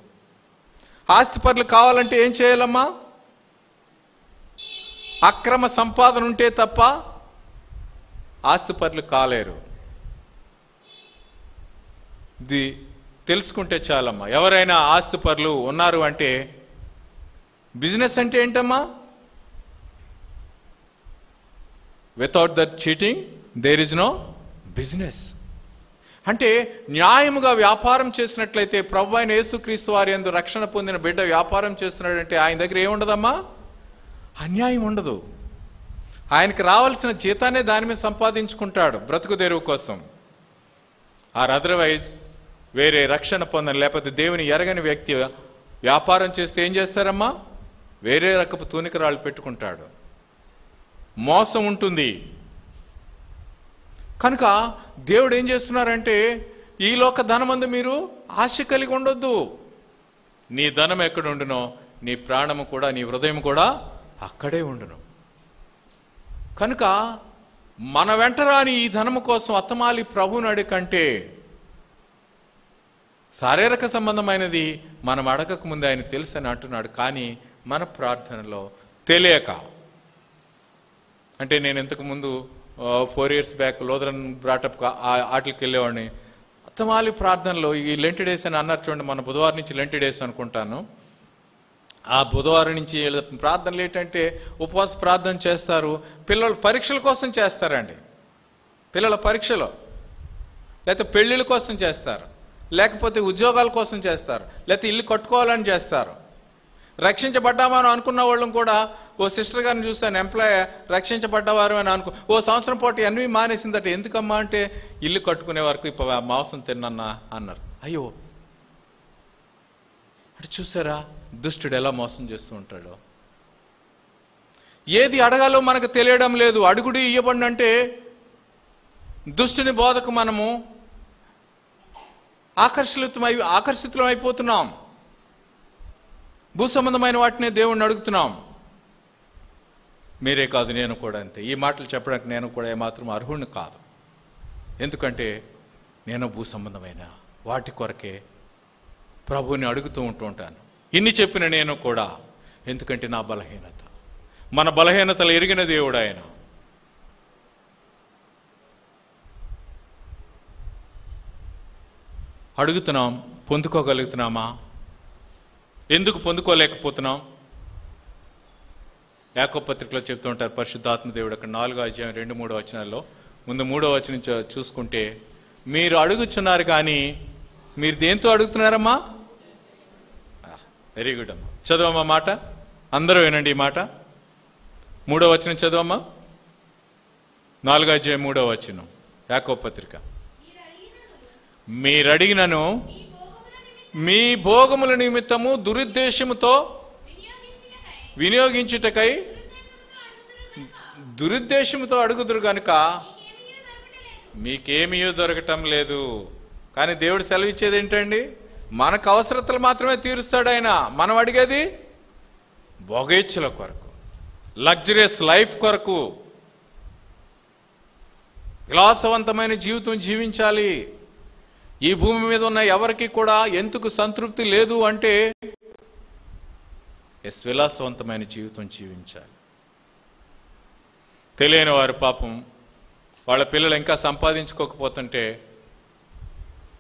ఆస్తిపరులు కావాలంటే ఏం చేయాలమ్మా? అక్రమ సంపాదన ఉంటే తప్ప ఆస్తిపరులు కాలేరు. ఇది తెలుసుకుంటే చాలమ్మా. ఎవరైనా ఆస్తిపరులు ఉన్నారు అంటే బిజినెస్ అంటే ఏంటమ్మా? Without that cheating there is no business అంటే న్యాయముగా వ్యాపారం చేసినట్లయితే ప్రభు ఆయన యేసుక్రీస్తు వారి ఎందు రక్షణ పొందిన బిడ్డ వ్యాపారం చేస్తున్నాడంటే ఆయన దగ్గర ఏముండదమ్మా? అన్యాయం ఉండదు. ఆయనకి రావాల్సిన జీతాన్ని దాని మీద సంపాదించుకుంటాడు బ్రతుకు తెరువు కోసం. ఆర్ అదర్వైజ్ వేరే రక్షణ పొందని లేకపోతే దేవుని ఎరగని వ్యక్తి వ్యాపారం చేస్తే ఏం చేస్తారమ్మా? వేరే రకపు తూనికరాళ్ళు పెట్టుకుంటాడు. మోసం ఉంటుంది. కనుక దేవుడు ఏం చేస్తున్నారంటే ఈ లోక ధనమందు మీరు ఆశ కలిగి ఉండొద్దు. నీ ధనం ఎక్కడ ఉండునో నీ ప్రాణము కూడా నీ హృదయం కూడా అక్కడే ఉండను. కనుక మన వెంట రాని ఈ ధనము కోసం అత్తమాలి ప్రభుని కంటే శారీరక సంబంధమైనది మనం అడగక ముందు ఆయన తెలుసు అని అంటున్నాడు. కానీ మన ప్రార్థనలో తెలియక అంటే నేను ఇంతకుముందు ఫోర్ ఇయర్స్ బ్యాక్ లోదరన్ బ్రాటప్ ఆటలకి వెళ్ళేవాడిని. అత్తమాలి ప్రార్థనలో ఈ లెంటి డేస్ అని అన్నారు చూడండి మన బుధవారం నుంచి లెంటి డేస్ అనుకుంటాను. ఆ బుధవారం నుంచి ప్రార్థనలు ఏంటంటే ఉపవాస ప్రార్థన చేస్తారు. పిల్లలు పరీక్షల కోసం చేస్తారండి. పిల్లల పరీక్షలు. లేకపోతే పెళ్ళిళ్ళ కోసం చేస్తారు. లేకపోతే ఉద్యోగాల కోసం చేస్తారు. లేకపోతే ఇల్లు కట్టుకోవాలని చేస్తారు. రక్షించబడ్డామా అని అనుకున్న వాళ్ళని కూడా ఓ సిస్టర్ గారిని చూశాను ఎంప్లాయ్ రక్షించబడ్డవారు అని అనుకో ఓ సంవత్సరం పాటు ఎన్వి మానేసిందట ఎందుకమ్మా అంటే ఇల్లు కట్టుకునే వరకు ఇప్పుడు మాంసం తిన్నన్నా అన్నారు. అయ్యో. అటు చూసారా? దుష్టుడు ఎలా మోసం చేస్తూ ఉంటాడో. ఏది అడగాలో మనకు తెలియడం లేదు. అడుగుడు ఇవ్వబడి అంటే దుష్టుని బోధకు మనము ఆకర్షితమై ఆకర్షితులం అయిపోతున్నాం. భూ సంబంధమైన వాటిని దేవుణ్ణి అడుగుతున్నాం. మీరే కాదు నేను కూడా అంతే. ఈ మాటలు చెప్పడానికి నేను కూడా ఏమాత్రం అర్హుణ్ణి కాదు. ఎందుకంటే నేను భూ సంబంధమైన వాటి కొరకే ప్రభువుని అడుగుతూ ఉంటూ ఉంటాను. ఇన్ని చెప్పిన నేను కూడా ఎందుకంటే నా బలహీనత. మన బలహీనతలు ఎరిగిన దేవుడు ఆయన. అడుగుతున్నాం పొందుకోగలుగుతున్నామా? ఎందుకు పొందుకోలేకపోతున్నాం? యాకో పత్రికలో చెప్తూ ఉంటారు పరిశుద్ధాత్మ దేవుడు అక్కడ నాలుగో అధ్యాయం రెండు మూడో వచనాల్లో. ముందు మూడో వచనం చూసుకుంటే మీరు అడుగుచున్నారు కానీ మీరు దేంతో అడుగుతున్నారమ్మా? వెరీ గుడ్ అమ్మా. చదవమ్మా మాట? అందరూ వినండి ఈ మాట. మూడో వచనం చదవమ్మా? నాలుగో అధ్యాయం మూడో వచనం. యాకో పత్రిక. మీరు అడిగినను మీ భోగముల నిమిత్తము దురుద్దేశముతో వినియోగించుటకై దురుద్దేశముతో అడుగుదురు కనుక మీకేమీ దొరకటం లేదు. కానీ దేవుడు సెలవిచ్చేది ఏంటండి? మనకు అవసరతలు మాత్రమే తీరుస్తాడు ఆయన. మనం అడిగేది? భోగేచ్ఛల కొరకు లగ్జరియస్ లైఫ్ కొరకు. విలాసవంతమైన జీవితం జీవించాలి. ఈ భూమి మీద ఉన్న ఎవరికి కూడా ఎందుకు సంతృప్తి లేదు అంటే ఎస్ విలాసవంతమైన జీవితం జీవించాలి. తెలియని వారు పాపం వాళ్ళ పిల్లలు ఇంకా సంపాదించుకోకపోతుంటే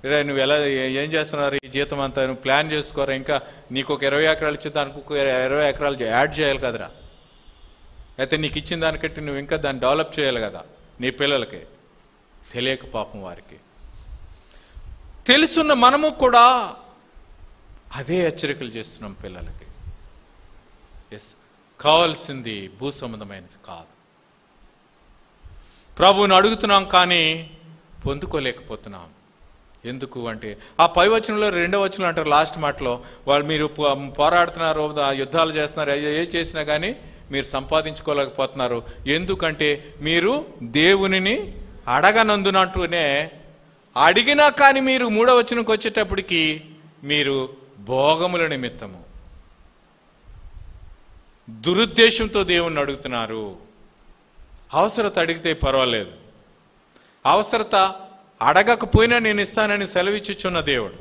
"రే, నువ్వు ఎలా ఏం చేస్తున్నారు ఈ జీతం అంతా? నువ్వు ప్లాన్ చేసుకోరా ఇంకా? నీకు ఒక ఇరవై ఎకరాలు ఇచ్చి దానికి ఒక ఇరవై ఎకరాలు యాడ్ చేయాలి కదరా. అయితే నీకు ఇచ్చిన దానికంటే నువ్వు ఇంకా దాన్ని డెవలప్ చేయాలి కదా నీ పిల్లలకి. తెలియక పాపం వారికి. తెలుసున్న మనము కూడా అదే హెచ్చరికలు చేస్తున్నాం పిల్లలకి. ఎస్ కావాల్సింది భూ సంబంధమైనది కాదు. ప్రభువుని అడుగుతున్నాం కానీ పొందుకోలేకపోతున్నాం. ఎందుకు అంటే ఆ పై వచనంలో రెండో వచనం అంటారు లాస్ట్ మాటలో వాళ్ళు మీరు పో- పోరాడుతున్నారు యుద్ధాలు చేస్తున్నారు ఏ- ఏ చేసినా కానీ మీరు సంపాదించుకోలేకపోతున్నారు. ఎందుకంటే మీరు దేవునిని అడగనందునంటూనే అడిగినా కానీ మీరు మూడవ వచనంకి వచ్చేటప్పటికి మీరు భోగముల నిమిత్తము. దురుద్దేశంతో దేవుణ్ణి అడుగుతున్నారు. అవసరత అడిగితే పర్వాలేదు. అవసరత అడగకపోయినా నేను ఇస్తానని సెలవిచ్చుచున్న దేవుడు.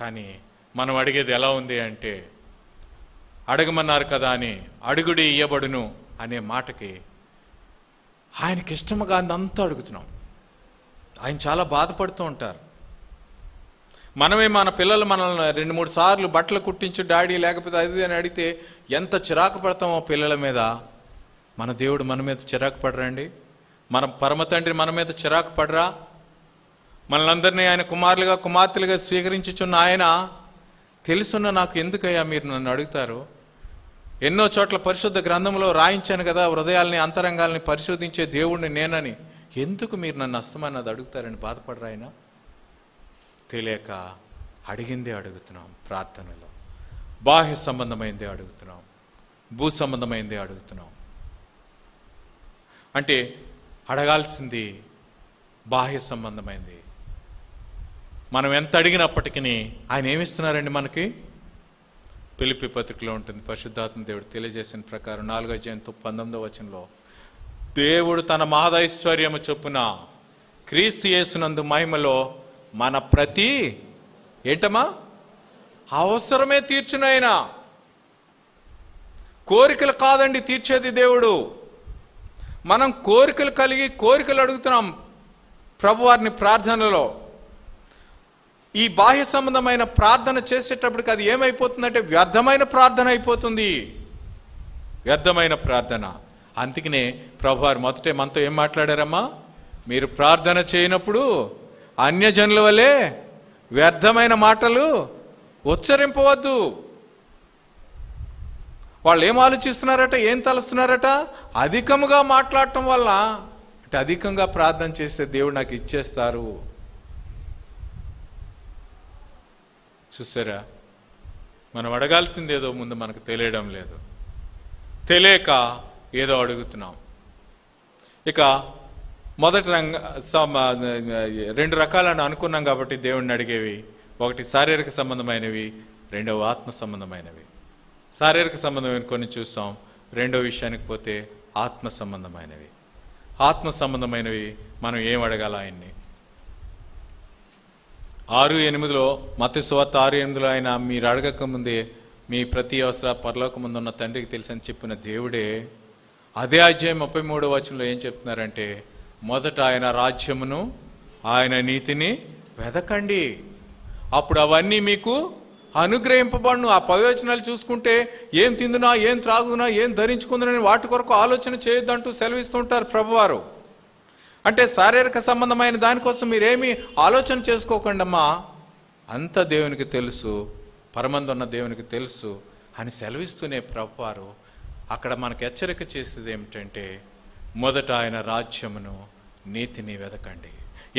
కానీ మనం అడిగేది ఎలా ఉంది అంటే అడగమన్నారు కదా అని అడుగుడి ఇయ్యబడును అనే మాటకి ఆయనకి ఇష్టముగా అంతా అడుగుతున్నాం. ఆయన చాలా బాధపడుతూ ఉంటారు. మనమే మన పిల్లలు మనల్ని రెండు మూడు సార్లు బట్టలు కుట్టించు డాడీ లేకపోతే అది అని అడిగితే ఎంత చిరాకు పడతామో పిల్లల మీద? మన దేవుడు మన మీద చిరాకు పడరండి మన పరమతండ్రి మన మీద చిరాకు పడరా? మనలందరినీ ఆయన కుమారులుగా కుమార్తెలుగా స్వీకరించుచున్న ఆయన తెలుసున్న నాకు ఎందుకయ్యా మీరు నన్ను అడుగుతారు? ఎన్నో చోట్ల పరిశుద్ధ గ్రంథంలో రాయించాను కదా హృదయాల్ని అంతరంగాల్ని పరిశోధించే దేవుణ్ణి నేనని. ఎందుకు మీరు నన్ను అస్తమన్నది అడుగుతారని బాధపడరా ఆయన? తెలియక అడిగిందే అడుగుతున్నాం ప్రార్థనలో. బాహ్య సంబంధమైందే అడుగుతున్నాం. భూ సంబంధమైందే అడుగుతున్నాం. అంటే అడగాల్సింది బాహ్య సంబంధమైంది. మనం ఎంత అడిగినప్పటికీ ఆయన ఏమిస్తున్నారండి మనకి? పిలిపి పత్రికలో ఉంటుంది పరిశుద్ధాత్మ దేవుడు తెలియజేసిన ప్రకారం నాలుగో జయంతో పంతొమ్మిదో వచనంలో దేవుడు తన మహదైశ్వర్యము చొప్పున క్రీస్తు యేసునందు మహిమలో మన ప్రతి ఏంటమ్మా? అవసరమే తీర్చునైనా కోరికలు కాదండి తీర్చేది దేవుడు. మనం కోరికలు కలిగి కోరికలు అడుగుతున్నాం ప్రభువారిని ప్రార్థనలో ఈ బాహ్య సంబంధమైన ప్రార్థన చేసేటప్పటికి అది ఏమైపోతుందంటే వ్యర్థమైన ప్రార్థన అయిపోతుంది. వ్యర్థమైన ప్రార్థన. అందుకనే ప్రభువారు మొదటే మనతో ఏం మాట్లాడారమ్మా? మీరు ప్రార్థన చేయనప్పుడు అన్యజనుల వలె వ్యర్థమైన మాటలు ఉచ్చరింపవద్దు. వాళ్ళు ఏం ఆలోచిస్తున్నారట ఏం తలుస్తున్నారట? అధికముగా మాట్లాడటం వల్ల అంటే అధికంగా ప్రార్థన చేస్తే దేవుడు నాకు ఇచ్చేస్తారు. చూసారా? మనం అడగాల్సింది ఏదో ముందు మనకు తెలియడం లేదు. తెలియక ఏదో అడుగుతున్నాం. ఇక మొదటి రంగ రెండు రకాలను అనుకున్నాం కాబట్టి దేవుణ్ణి అడిగేవి. ఒకటి శారీరక సంబంధమైనవి రెండవ ఆత్మ సంబంధమైనవి. శారీరక సంబంధమైన కొన్ని చూస్తాం రెండో విషయానికి పోతే ఆత్మ సంబంధమైనవి. ఆత్మ సంబంధమైనవి మనం ఏం అడగాల ఆయన్ని? ఆరు ఎనిమిదిలో మత సువార్త ఆరు ఎనిమిదిలో ఆయన మీరు అడగక ముందే మీ ప్రతి అవసర పరలోక ముందున్న తండ్రికి తెలుసని చెప్పిన దేవుడే అదే అధ్యాయం ముప్పై మూడో వచనంలో ఏం చెప్తున్నారంటే మొదట ఆయన రాజ్యమును ఆయన నీతిని వెదకండి. అప్పుడు అవన్నీ మీకు అనుగ్రహింపబడును. ఆ ప్రయోజనాలు చూసుకుంటే ఏం తిందునా ఏం త్రాగునా ఏం ధరించుకుందునని వాటి కొరకు ఆలోచన చేయొద్దంటూ సెలవిస్తుంటారు ప్రభువారు. అంటే శారీరక సంబంధమైన దానికోసం మీరేమి ఆలోచన చేసుకోకండమ్మా. అంత దేవునికి తెలుసు పరమందున్న దేవునికి తెలుసు అని సెలవిస్తూనే ప్రభువారు అక్కడ మనకు హెచ్చరిక చేసేది ఏమిటంటే మొదట ఆయన రాజ్యమును నీతిని వెదకండి.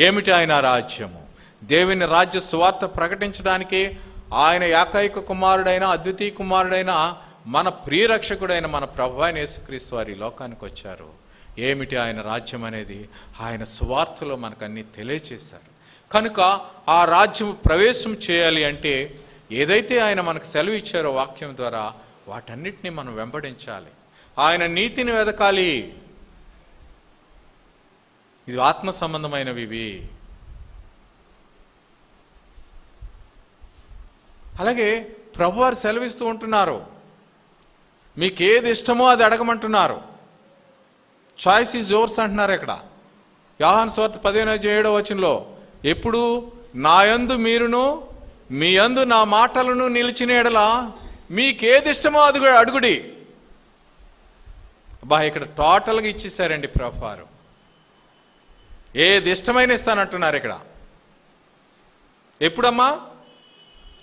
ఏమిటి ఆయన రాజ్యము? దేవుని రాజ్య సువార్త ప్రకటించడానికి ఆయన ఏకైక కుమారుడైన అద్వితీయ కుమారుడైన మన ప్రియరక్షకుడైన మన ప్రభు అయిన యేసుక్రీస్తు వారి లోకానికి వచ్చారు. ఏమిటి ఆయన రాజ్యం అనేది? ఆయన సువార్తలో మనకన్నీ తెలియచేశారు. కనుక ఆ రాజ్యం ప్రవేశం చేయాలి అంటే ఏదైతే ఆయన మనకు సెలవు ఇచ్చారో వాక్యం ద్వారా వాటన్నిటిని మనం వెంబడించాలి. ఆయన నీతిని వెదకాలి. ఇది ఆత్మ సంబంధమైనవి ఇవి. అలాగే ప్రభువారు సెలవిస్తూ ఉంటున్నారు. మీకు ఏది ఇష్టమో అది అడగమంటున్నారు. చాయిస్ ఈజ్ జోర్స్ అంటున్నారు ఇక్కడ. యాహాన్ స్వార్థ పదిహేను ఏడో వచనంలో ఎప్పుడు నా యందు మీరును మీ యందు నా మాటలను నిలిచిన ఎడలా మీకేది ఇష్టమో అది అడుగుడి. బా ఇక్కడ టోటల్గా ఇచ్చేసారండి ప్రభువారు. ఏది ఇష్టమైన ఇస్తానంటున్నారు ఇక్కడ. ఎప్పుడమ్మా?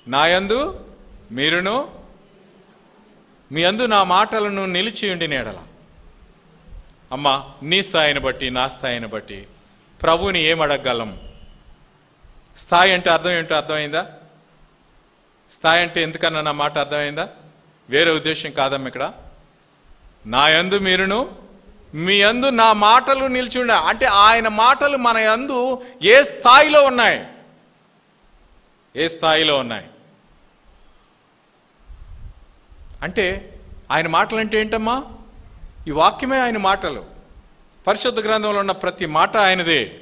నా యందు మీరును మీ అందు నా మాటలను నిలిచి ఉండి నేడల. అమ్మా నీ స్థాయిని బట్టి నా స్థాయిని బట్టి ప్రభువుని ఏం అడగగలం? స్థాయి అంటే అర్థం ఏంటో అర్థమైందా? స్థాయి అంటే ఎందుకన్నా నా మాట అర్థమైందా? వేరే ఉద్దేశం కాదమ్మ ఇక్కడ. నా యందు మీరును మీ యందు నా మాటలు నిలిచిండ అంటే ఆయన మాటలు మన యందు ఏ స్థాయిలో ఉన్నాయి? ఏ స్థాయిలో ఉన్నాయి? అంటే ఆయన మాటలు అంటే ఏంటమ్మా? ఈ వాక్యమే ఆయన మాటలు. పరిశుద్ధ గ్రంథంలో ఉన్న ప్రతి మాట ఆయనదే.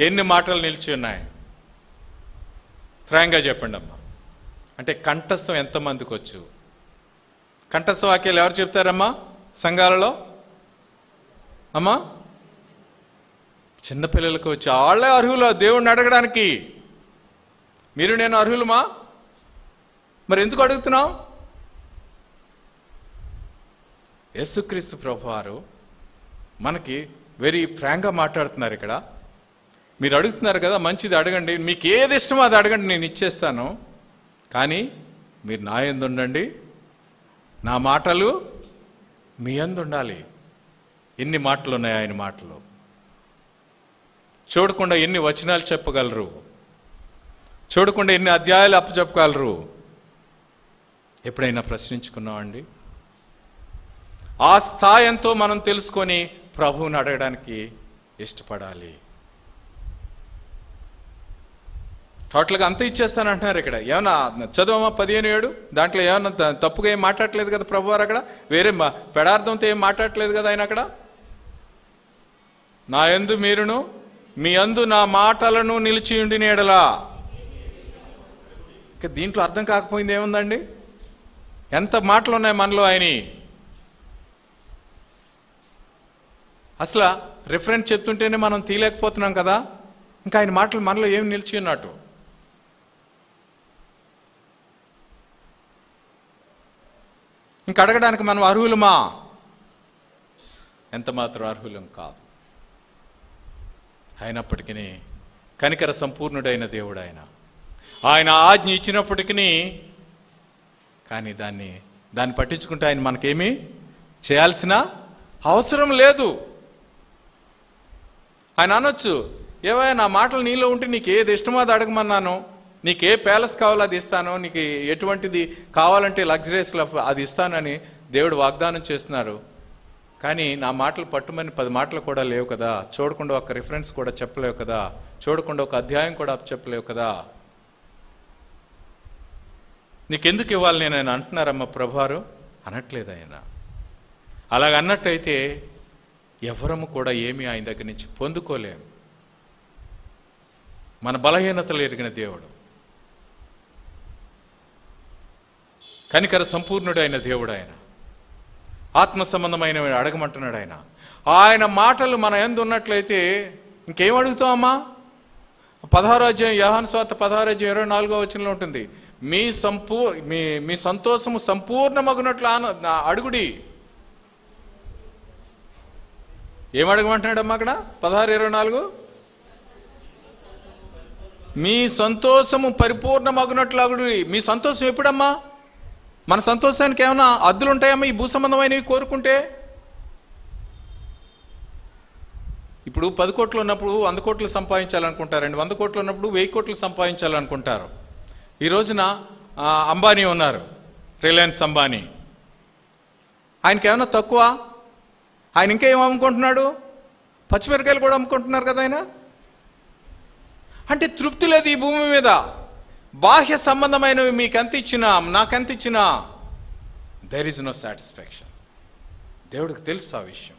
ఎన్ని మాటలు నిలిచి ఉన్నాయి? ఫ్రాంక్గా చెప్పండి అమ్మా అంటే కంఠస్థం ఎంతమందికి వచ్చు కంఠస్థ వాక్యాలు ఎవరు చెప్తారమ్మా? సంఘాలలో? అమ్మా? చిన్నపిల్లలకు వచ్చి వాళ్ళే అర్హులు దేవుణ్ణి అడగడానికి. మీరు నేను అర్హులమా? మరి ఎందుకు అడుగుతున్నావు? యేసుక్రీస్తు ప్రభు వారు మనకి వెరీ ఫ్రాంక్గా మాట్లాడుతున్నారు ఇక్కడ. మీరు అడుగుతున్నారు కదా మంచిది అడగండి మీకు ఏది ఇష్టమో అది అడగండి నేను ఇచ్చేస్తాను. కానీ మీరు నా ఎందు ఉండండి నా మాటలు మీ అందు ఉండాలి. ఎన్ని మాటలు ఉన్నాయి ఆయన మాటలు. చూడకుండా ఎన్ని వచనాలు చెప్పగలరు? చూడకుండా ఎన్ని అధ్యాయాలు అప్పచెప్పగలరు? ఎప్పుడైనా ప్రశ్నించుకున్నామండి ఆ స్థాయంతో మనం తెలుసుకొని ప్రభువుని అడగడానికి ఇష్టపడాలి. టోటల్గా అంత ఇచ్చేస్తాను అంటున్నారు ఇక్కడ. ఏమన్నా చదవమా పదిహేను ఏడు? దాంట్లో ఏమన్నా తప్పుగా ఏం మాట్లాడట్లేదు కదా ప్రభు వారు అక్కడ? వేరే మా- పెడార్థంతో ఏం మాట్లాడలేదు కదా ఆయన అక్కడ? నా యందు మీరును మీ అందు నా మాటలను నిలిచి ఉండి ఎడలా. ఇక దీంట్లో అర్థం కాకపోయింది ఏముందండి? ఎంత మాటలు ఉన్నాయి మనలో ఆయన అసలు రిఫరెన్స్ చెప్తుంటేనే మనం తీయలేకపోతున్నాం కదా. ఇంకా ఆయన మాటలు మనలో ఏం నిలిచి ఉన్నట్టు? ఇంక అడగడానికి మనం అర్హులమా? ఎంత మాత్రం అర్హులం కాదు. అయినప్పటికీ కనికర సంపూర్ణుడైన దేవుడు ఆయన ఆయన ఆజ్ఞ ఇచ్చినప్పటికీ కానీ దాన్ని దాన్ని పట్టించుకుంటే ఆయన మనకేమీ చేయాల్సిన అవసరం లేదు. ఆయన అనొచ్చు ఏవో నా మాటలు నీలో ఉంటే నీకు ఏది ఇష్టమో అది అడగమన్నాను. నీకు ఏ ప్యాలెస్ కావాలో అది ఇస్తాను. నీకు ఎటువంటిది కావాలంటే లగ్జరీస్ అది ఇస్తానని దేవుడు వాగ్దానం చేస్తున్నారు. కానీ నా మాటలు పట్టుమని పది మాటలు కూడా లేవు కదా. చూడకుండా ఒక రిఫరెన్స్ కూడా చెప్పలేవు కదా. చూడకుండా ఒక అధ్యాయం కూడా చెప్పలేవు కదా. నీకెందుకు ఇవ్వాలి నేను? ఆయన అంటున్నారమ్మ ప్రభారు. అనట్లేదు ఆయన. అలాగ అన్నట్టయితే ఎవరము కూడా ఏమీ ఆయన దగ్గర నుంచి పొందుకోలేము. మన బలహీనతలు ఎరిగిన దేవుడు. కనికర అయిన దేవుడు ఆయన. ఆత్మ సంబంధమైన అడగమంటున్నాడు ఆయన. ఆయన మాటలు మన ఎందు ఉన్నట్లయితే ఇంకేం అడుగుతామమ్మా పదహారాజ్యం యహాన్ స్వాత పదహారాజ్యం ఇరవై నాలుగో వచనంలో ఉంటుంది. మీ సంపూ మీ మీ సంతోషము సంపూర్ణమగునట్లు ఆన నా అడుగుడి. ఏమడగమంటున్నాడమ్మా అక్కడ? పదహారు ఇరవై నాలుగు? మీ సంతోషము పరిపూర్ణమగునట్లాగుడు. మీ సంతోషం ఎప్పుడమ్మా? మన సంతోషానికి ఏమైనా అద్దులు ఉంటాయమ్మా ఈ భూ సంబంధమైనవి కోరుకుంటే? ఇప్పుడు పది కోట్లు ఉన్నప్పుడు వంద కోట్లు సంపాదించాలనుకుంటారండి. వంద కోట్లు ఉన్నప్పుడు వెయ్యి కోట్లు సంపాదించాలనుకుంటారు. ఈ రోజున అంబానీ ఉన్నారు. రిలయన్స్ అంబానీ. ఆయనకి ఏమైనా తక్కువ? ఆయన ఇంకా ఏం అమ్ముకుంటున్నాడు? పచ్చిమిరకాయలు కూడా అమ్ముకుంటున్నారు కదా ఆయన? అంటే తృప్తి లేదు ఈ భూమి మీద. బాహ్య సంబంధమైనవి మీకు ఎంత ఇచ్చినా నాకెంత ఇచ్చినా దెర్ ఇస్ నో సాటిస్ఫాక్షన్ దేవుడికి తెలుసు ఆ విషయం.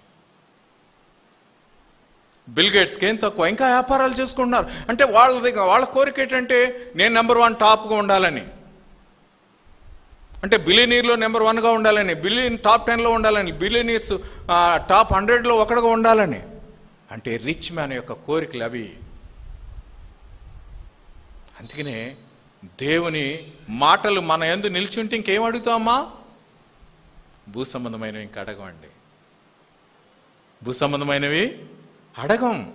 బిల్గేట్స్కి ఏం తక్కువ? ఇంకా వ్యాపారాలు చేసుకుంటున్నారు. అంటే వాళ్ళ దగ్గర వాళ్ళ కోరిక ఏంటంటే నేను నెంబర్ వన్ టాప్గా ఉండాలని. అంటే బిలియనీర్లో నెంబర్ వన్గా ఉండాలని బిలియన్ టాప్ టెన్లో ఉండాలని బిలియనీర్స్ టాప్ హండ్రెడ్లో ఒకటిగా ఉండాలని. అంటే రిచ్ మ్యాన్ యొక్క కోరికలు అవి. అందుకనే దేవుని మాటలు మన ఎందు నిల్చుంటే ఇంకేం అడుగుతామా భూ సంబంధమైనవి ఇంకా అడగమండి. భూ సంబంధమైనవి అడగం.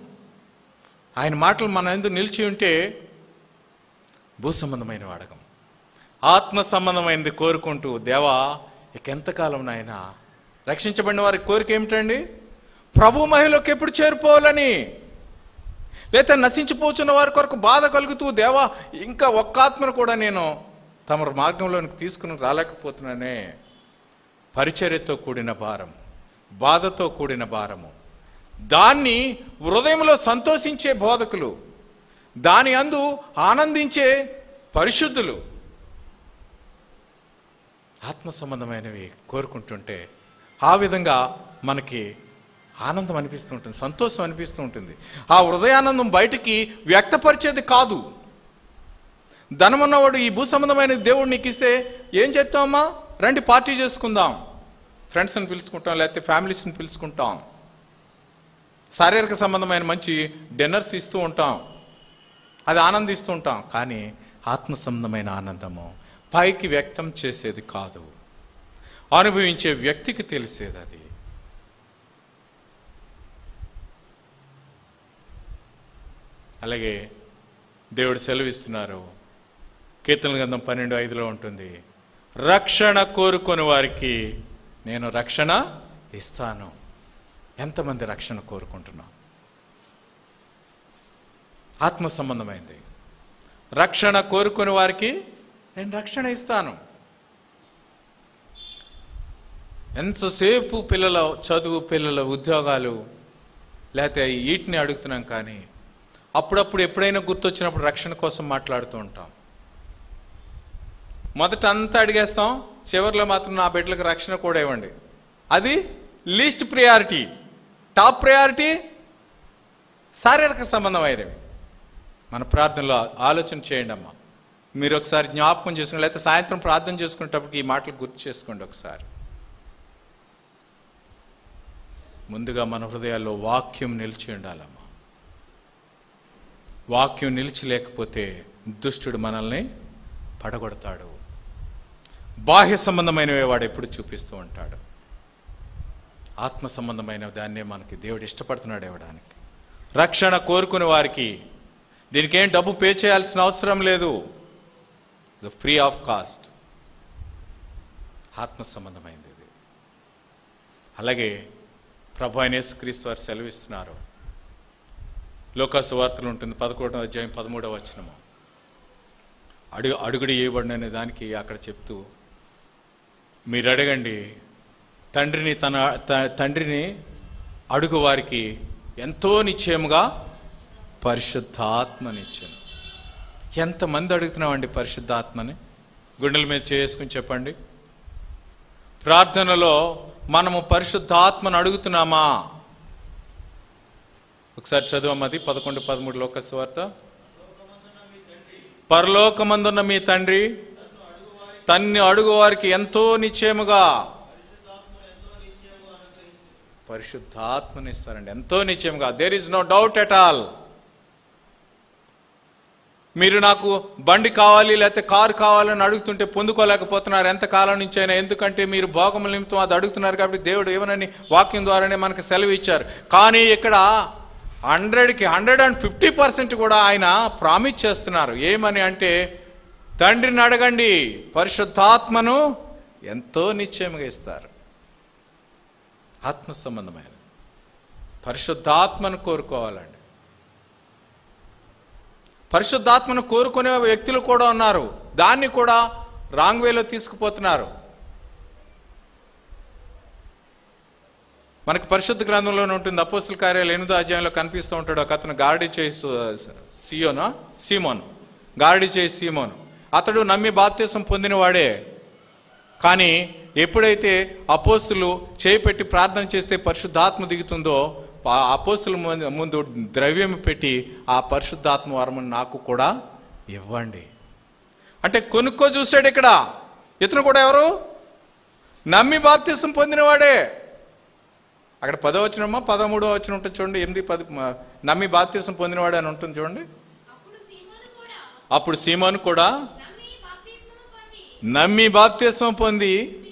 ఆయన మాటలు మన ఎందు నిలిచి ఉంటే భూ సంబంధమైనవి అడగం. ఆత్మ సంబంధమైనది కోరుకుంటూ దేవా ఇక ఎంతకాలం నాయన రక్షించబడిన వారి కోరిక ఏమిటండి? ప్రభు మహిళకి ఎప్పుడు చేరుకోవాలని? లేదా నశించిపోతున్న వారి కొరకు బాధ కలుగుతూ దేవా ఇంకా ఒక్క ఆత్మను కూడా నేను తమ మార్గంలోనికి తీసుకుని రాలేకపోతున్నానే? పరిచర్యతో కూడిన భారం బాధతో కూడిన భారము దాన్ని హృదయంలో సంతోషించే బోధకులు దాని అందు ఆనందించే పరిశుద్ధులు ఆత్మ సంబంధమైనవి కోరుకుంటుంటే ఆ విధంగా మనకి ఆనందం అనిపిస్తూ ఉంటుంది సంతోషం అనిపిస్తూ ఉంటుంది. ఆ హృదయానందం బయటికి వ్యక్తపరిచేది కాదు. ధనమున్నవాడు ఈ భూ సంబంధమైన దేవుడు నీకు ఇస్తే ఏం చెప్తామమ్మా రండి పార్టీ చేసుకుందాం. ఫ్రెండ్స్ని పిలుచుకుంటాం లేకపోతే ఫ్యామిలీస్ని పిలుచుకుంటాం. శారీరక సంబంధమైన మంచి డిన్నర్స్ ఇస్తూ ఉంటాం. అది ఆనందిస్తూ ఉంటాం. కానీ ఆత్మ సంబంధమైన ఆనందము పైకి వ్యక్తం చేసేది కాదు. అనుభవించే వ్యక్తికి తెలిసేది అది. అలాగే దేవుడు సెలవిస్తున్నారు. కీర్తన గ్రంథం పన్నెండు ఐదులో ఉంటుంది. రక్షణ కోరుకొని వారికి నేను రక్షణ ఇస్తాను. ఎంతమంది రక్షణ కోరుకుంటున్నాం? ఆత్మ సంబంధమైంది. రక్షణ కోరుకునే వారికి నేను రక్షణ ఇస్తాను. ఎంతసేపు పిల్లల చదువు పిల్లల ఉద్యోగాలు లేకపోతే వీటిని అడుగుతున్నాం కానీ అప్పుడప్పుడు ఎప్పుడైనా గుర్తొచ్చినప్పుడు రక్షణ కోసం మాట్లాడుతూ ఉంటాం. మొదట అంతా అడిగేస్తాం చివరిలో మాత్రం నా బిడ్డలకు రక్షణ కూడా ఇవ్వండి. అది లీస్ట్ ప్రియారిటీ. టాప్ ప్రయారిటీ శారీరక సంబంధమైనవి మన ప్రార్థనలో ఆలోచన చేయండి అమ్మా మీరు ఒకసారి జ్ఞాపకం చేసుకుని లేకపోతే సాయంత్రం ప్రార్థన చేసుకునేటప్పటికి ఈ మాటలు గుర్తు చేసుకోండి ఒకసారి. ముందుగా మన హృదయాల్లో వాక్యం నిలిచి ఉండాలమ్మా. వాక్యం నిలిచి లేకపోతే దుష్టుడు మనల్ని పడగొడతాడు. బాహ్య సంబంధమైనవే వాడు ఎప్పుడు చూపిస్తూ ఉంటాడు. ఆత్మ సంబంధమైన దాన్నే మనకి దేవుడు ఇష్టపడుతున్నాడు ఇవ్వడానికి. రక్షణ కోరుకునే వారికి దీనికేం డబ్బు పే చేయాల్సిన అవసరం లేదు. ద ఫ్రీ ఆఫ్ కాస్ట్ ఆత్మ సంబంధమైంది ఇది. అలాగే ప్రభు అయిన యేసుక్రీస్తు వారు సెలవిస్తున్నారు. లోకాసు వార్తలు ఉంటుంది పదకొండవ అధ్యాయం పదమూడవ వచనము. అడుగు అడుగుడు ఇవ్వబడిన అనే దానికి అక్కడ చెప్తూ మీరు అడగండి తండ్రిని తన త- తండ్రిని అడుగు వారికి ఎంతో నిశ్చయముగా పరిశుద్ధాత్మనిచ్చాను. ఎంతమంది అడుగుతున్నామండి పరిశుద్ధాత్మని? గుండెల మీద చేసుకుని చెప్పండి. ప్రార్థనలో మనము పరిశుద్ధాత్మను అడుగుతున్నామా? ఒకసారి చదువమ్మది పదకొండు పదమూడు లోక స్వార్త. పరలోకమందున్న మీ తండ్రి తన్ని అడుగువారికి ఎంతో నిశ్చయముగా. పరిశుద్ధాత్మని ఇస్తారండి ఎంతో నిశ్చయముగా. There is no doubt at all మీరు నాకు బండి కావాలి లేకపోతే కారు కావాలని అడుగుతుంటే పొందుకోలేకపోతున్నారు. ఎంత కాలం నుంచి అయినా ఎందుకంటే మీరు భోగముల నిమిత్తం అది అడుగుతున్నారు కాబట్టి దేవుడు ఏమనని వాక్యం ద్వారానే మనకు సెలవు ఇచ్చారు. కానీ ఇక్కడ హండ్రెడ్కి హండ్రెడ్ అండ్ ఫిఫ్టీ పర్సెంట్ కూడా ఆయన ప్రామిస్ చేస్తున్నారు. ఏమని అంటే తండ్రిని అడగండి పరిశుద్ధాత్మను ఎంతో నిశ్చయముగా ఇస్తారు. ఆత్మ సంబంధమైనది. పరిశుద్ధాత్మను కోరుకోవాలండి. పరిశుద్ధాత్మను కోరుకునే వ్యక్తులు కూడా ఉన్నారు. దాన్ని కూడా రాంగ్ వేలో తీసుకుపోతున్నారు. మనకి పరిశుద్ధ గ్రంథంలోనే ఉంటుంది. అపోసుల కార్యాలు ఎనిమిదో అధ్యాయంలో కనిపిస్తూ ఉంటాడు. ఒక అతను గారడీ చేయి సియోనా? సీమోను. గారడీ చేయి సీమోను. అతడు నమ్మి బాప్తీసం పొందినవాడే. కానీ ఎప్పుడైతే అపోస్తులు చేపెట్టి ప్రార్థన చేస్తే పరిశుద్ధాత్మ దిగుతుందో ఆ అపోస్తుల ముందు- ముందు ద్రవ్యం పెట్టి ఆ పరిశుద్ధాత్మ వరమును నాకు కూడా ఇవ్వండి. అంటే కొనుక్కో చూశాడు ఇక్కడ. ఇతను కూడా ఎవరు? నమ్మి బాప్తిసం పొందినవాడే. అక్కడ పదో వచ్చినమ్మా పదమూడో వచ్చిన ఉంటుంది చూడండి. ఎనిమిది పది నమ్మి బాప్తిసం పొందినవాడే అని ఉంటుంది చూడండి. అప్పుడు సీమాను కూడా నమ్మి బాప్తిసం పొంది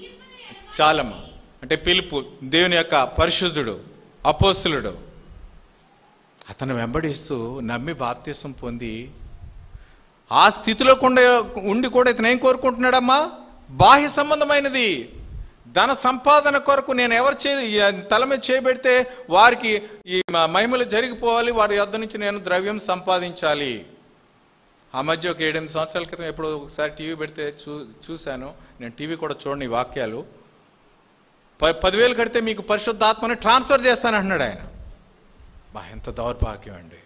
చాలమ్మ. అంటే పిలుపు దేవుని యొక్క పరిశుద్ధుడు. అపోస్తులుడు. అతను వెంబడిస్తూ నమ్మి బాప్తీసం పొంది ఆ స్థితిలో కొండ ఉండి కూడా ఇతను ఏం కోరుకుంటున్నాడమ్మా? బాహ్య సంబంధమైనది. ధన సంపాదన కొరకు నేను ఎవరు చే తల మీద చేయబెడితే వారికి ఈ మహిమలు జరిగిపోవాలి. వారి యొద్ నుంచి నేను ద్రవ్యం సంపాదించాలి. ఆ మధ్య ఒక ఏడెనిమిది సంవత్సరాల క్రితం ఎప్పుడు ఒకసారి టీవీ పెడితే చూ చూశాను. నేను టీవీ కూడా చూడని ఈ వాక్యాలు. ప పదివేలు కడితే మీకు పరిశుద్ధాత్మని ట్రాన్స్ఫర్ చేస్తానంటున్నాడు ఆయన. బా ఎంత దౌర్భాగ్యం అండి.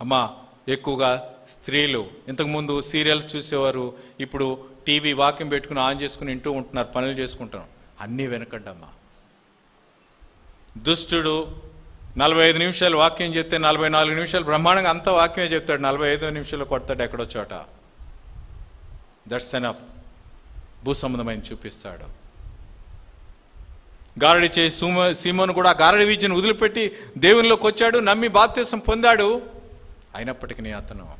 అమ్మా ఎక్కువగా స్త్రీలు ఇంతకుముందు సీరియల్స్ చూసేవారు ఇప్పుడు టీవీ వాక్యం పెట్టుకుని ఆన్ చేసుకుని ఇంటూ ఉంటున్నారు పనులు చేసుకుంటాం అన్నీ వెనకండి అమ్మా. దుష్టుడు నలభై ఐదు నిమిషాలు వాక్యం చెప్తే నలభై నాలుగు నిమిషాలు బ్రహ్మాండంగా అంత వాక్యమే చెప్తాడు. నలభై ఐదో నిమిషాలు కొడతాడు ఎక్కడో చోట. That's enough. భూ సంబంధమైన చూపిస్తాడు. గారడి చేసి సూమ సీమను కూడా గారడి విద్యను వదిలిపెట్టి దేవునిలోకి వచ్చాడు నమ్మి బాప్తీసం పొందాడు. అయినప్పటికీ అతను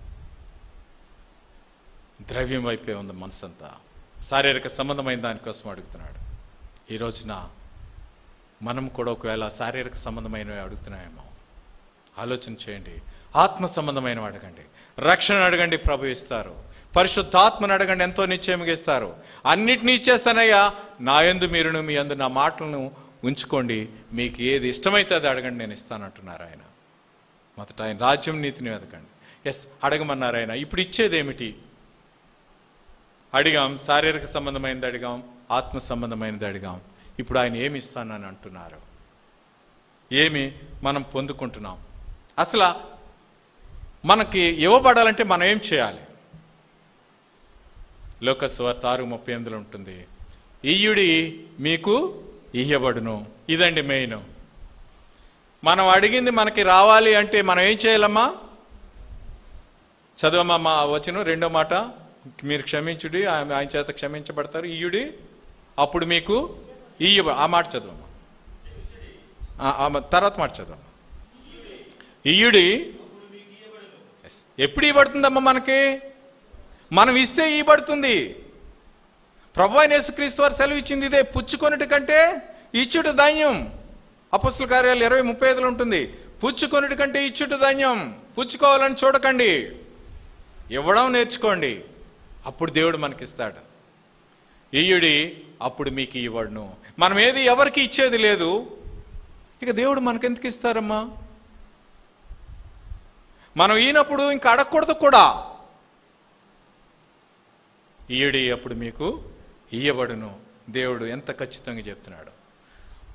ద్రవ్యం వైపే ఉంది మనసంతా. శారీరక సంబంధమైన దానికోసం అడుగుతున్నాడు. ఈ రోజున మనం కూడా ఒకవేళ శారీరక సంబంధమైనవి అడుగుతున్నాయేమో ఆలోచన చేయండి. ఆత్మ సంబంధమైనవి అడగండి. రక్షణ అడగండి ప్రభు ఇస్తారు. పరిశుద్ధాత్మను అడగండి ఎంతో నిశ్చయముగా ఇస్తారు అన్నిటినీ ఇచ్చేస్తానయ్యా. నా ఎందు మీరును మీ అందు నా మాటలను ఉంచుకోండి. మీకు ఏది ఇష్టమైతే అది అడగండి నేను ఇస్తానంటున్నారు ఆయన. మొదట ఆయన రాజ్యం నీతిని వెతకండి. ఎస్ అడగమన్నారు ఆయన. ఇప్పుడు ఇచ్చేది ఏమిటి? అడిగాం శారీరక సంబంధమైనది అడిగాం ఆత్మ సంబంధమైనది అడిగాం. ఇప్పుడు ఆయన ఏమి ఇస్తానని అంటున్నారు? ఏమి? మనం పొందుకుంటున్నాం. అసలు మనకి ఇవ్వబడాలంటే మనం ఏం చేయాలి? లోకస్వార్త ఆరు ముప్పై ఎనిమిదిలో ఉంటుంది. ఇయ్యుడి మీకు ఇయ్యబడును. ఇదండి మెయిన్ మనం అడిగింది మనకి రావాలి అంటే మనం ఏం చేయాలమ్మా? చదవమ్మా మా వచనం రెండో మాట మీరు క్షమించుడి ఆయన ఆయన చేత క్షమించబడతారు. ఇయ్యుడి అప్పుడు మీకు ఇయ్య ఆ మాట చదవమ్మా. తర్వాత మాట చదవమ్మా. ఇయ్యుడి ఎప్పుడు ఇవ్వబడుతుందమ్మా మనకి? మనం ఇస్తే ఇవ్వబడుతుంది. ప్రభు అయిన యేసుక్రీస్తు వారు సెలవు ఇచ్చింది ఇదే పుచ్చుకొనుట కంటే ఇచ్చుట ధాన్యం. అపస్సుల కార్యాలు ఇరవై ముప్పై ఐదులో ఉంటుంది. పుచ్చుకొనుట కంటే ఇచ్చుట ధాన్యం. పుచ్చుకోవాలని చూడకండి. ఇవ్వడం నేర్చుకోండి. అప్పుడు దేవుడు మనకిస్తాడు. ఇయ్యుడి అప్పుడు మీకు ఇవ్వడును. మనం ఏది ఎవరికి ఇచ్చేది లేదు. ఇక దేవుడు మనకెందుకు ఇస్తారమ్మా? మనం ఈనప్పుడు ఇంకా అడగకూడదు కూడా. ఈయుడి అప్పుడు మీకు ఇయ్యబడును. దేవుడు ఎంత ఖచ్చితంగా చెప్తున్నాడు.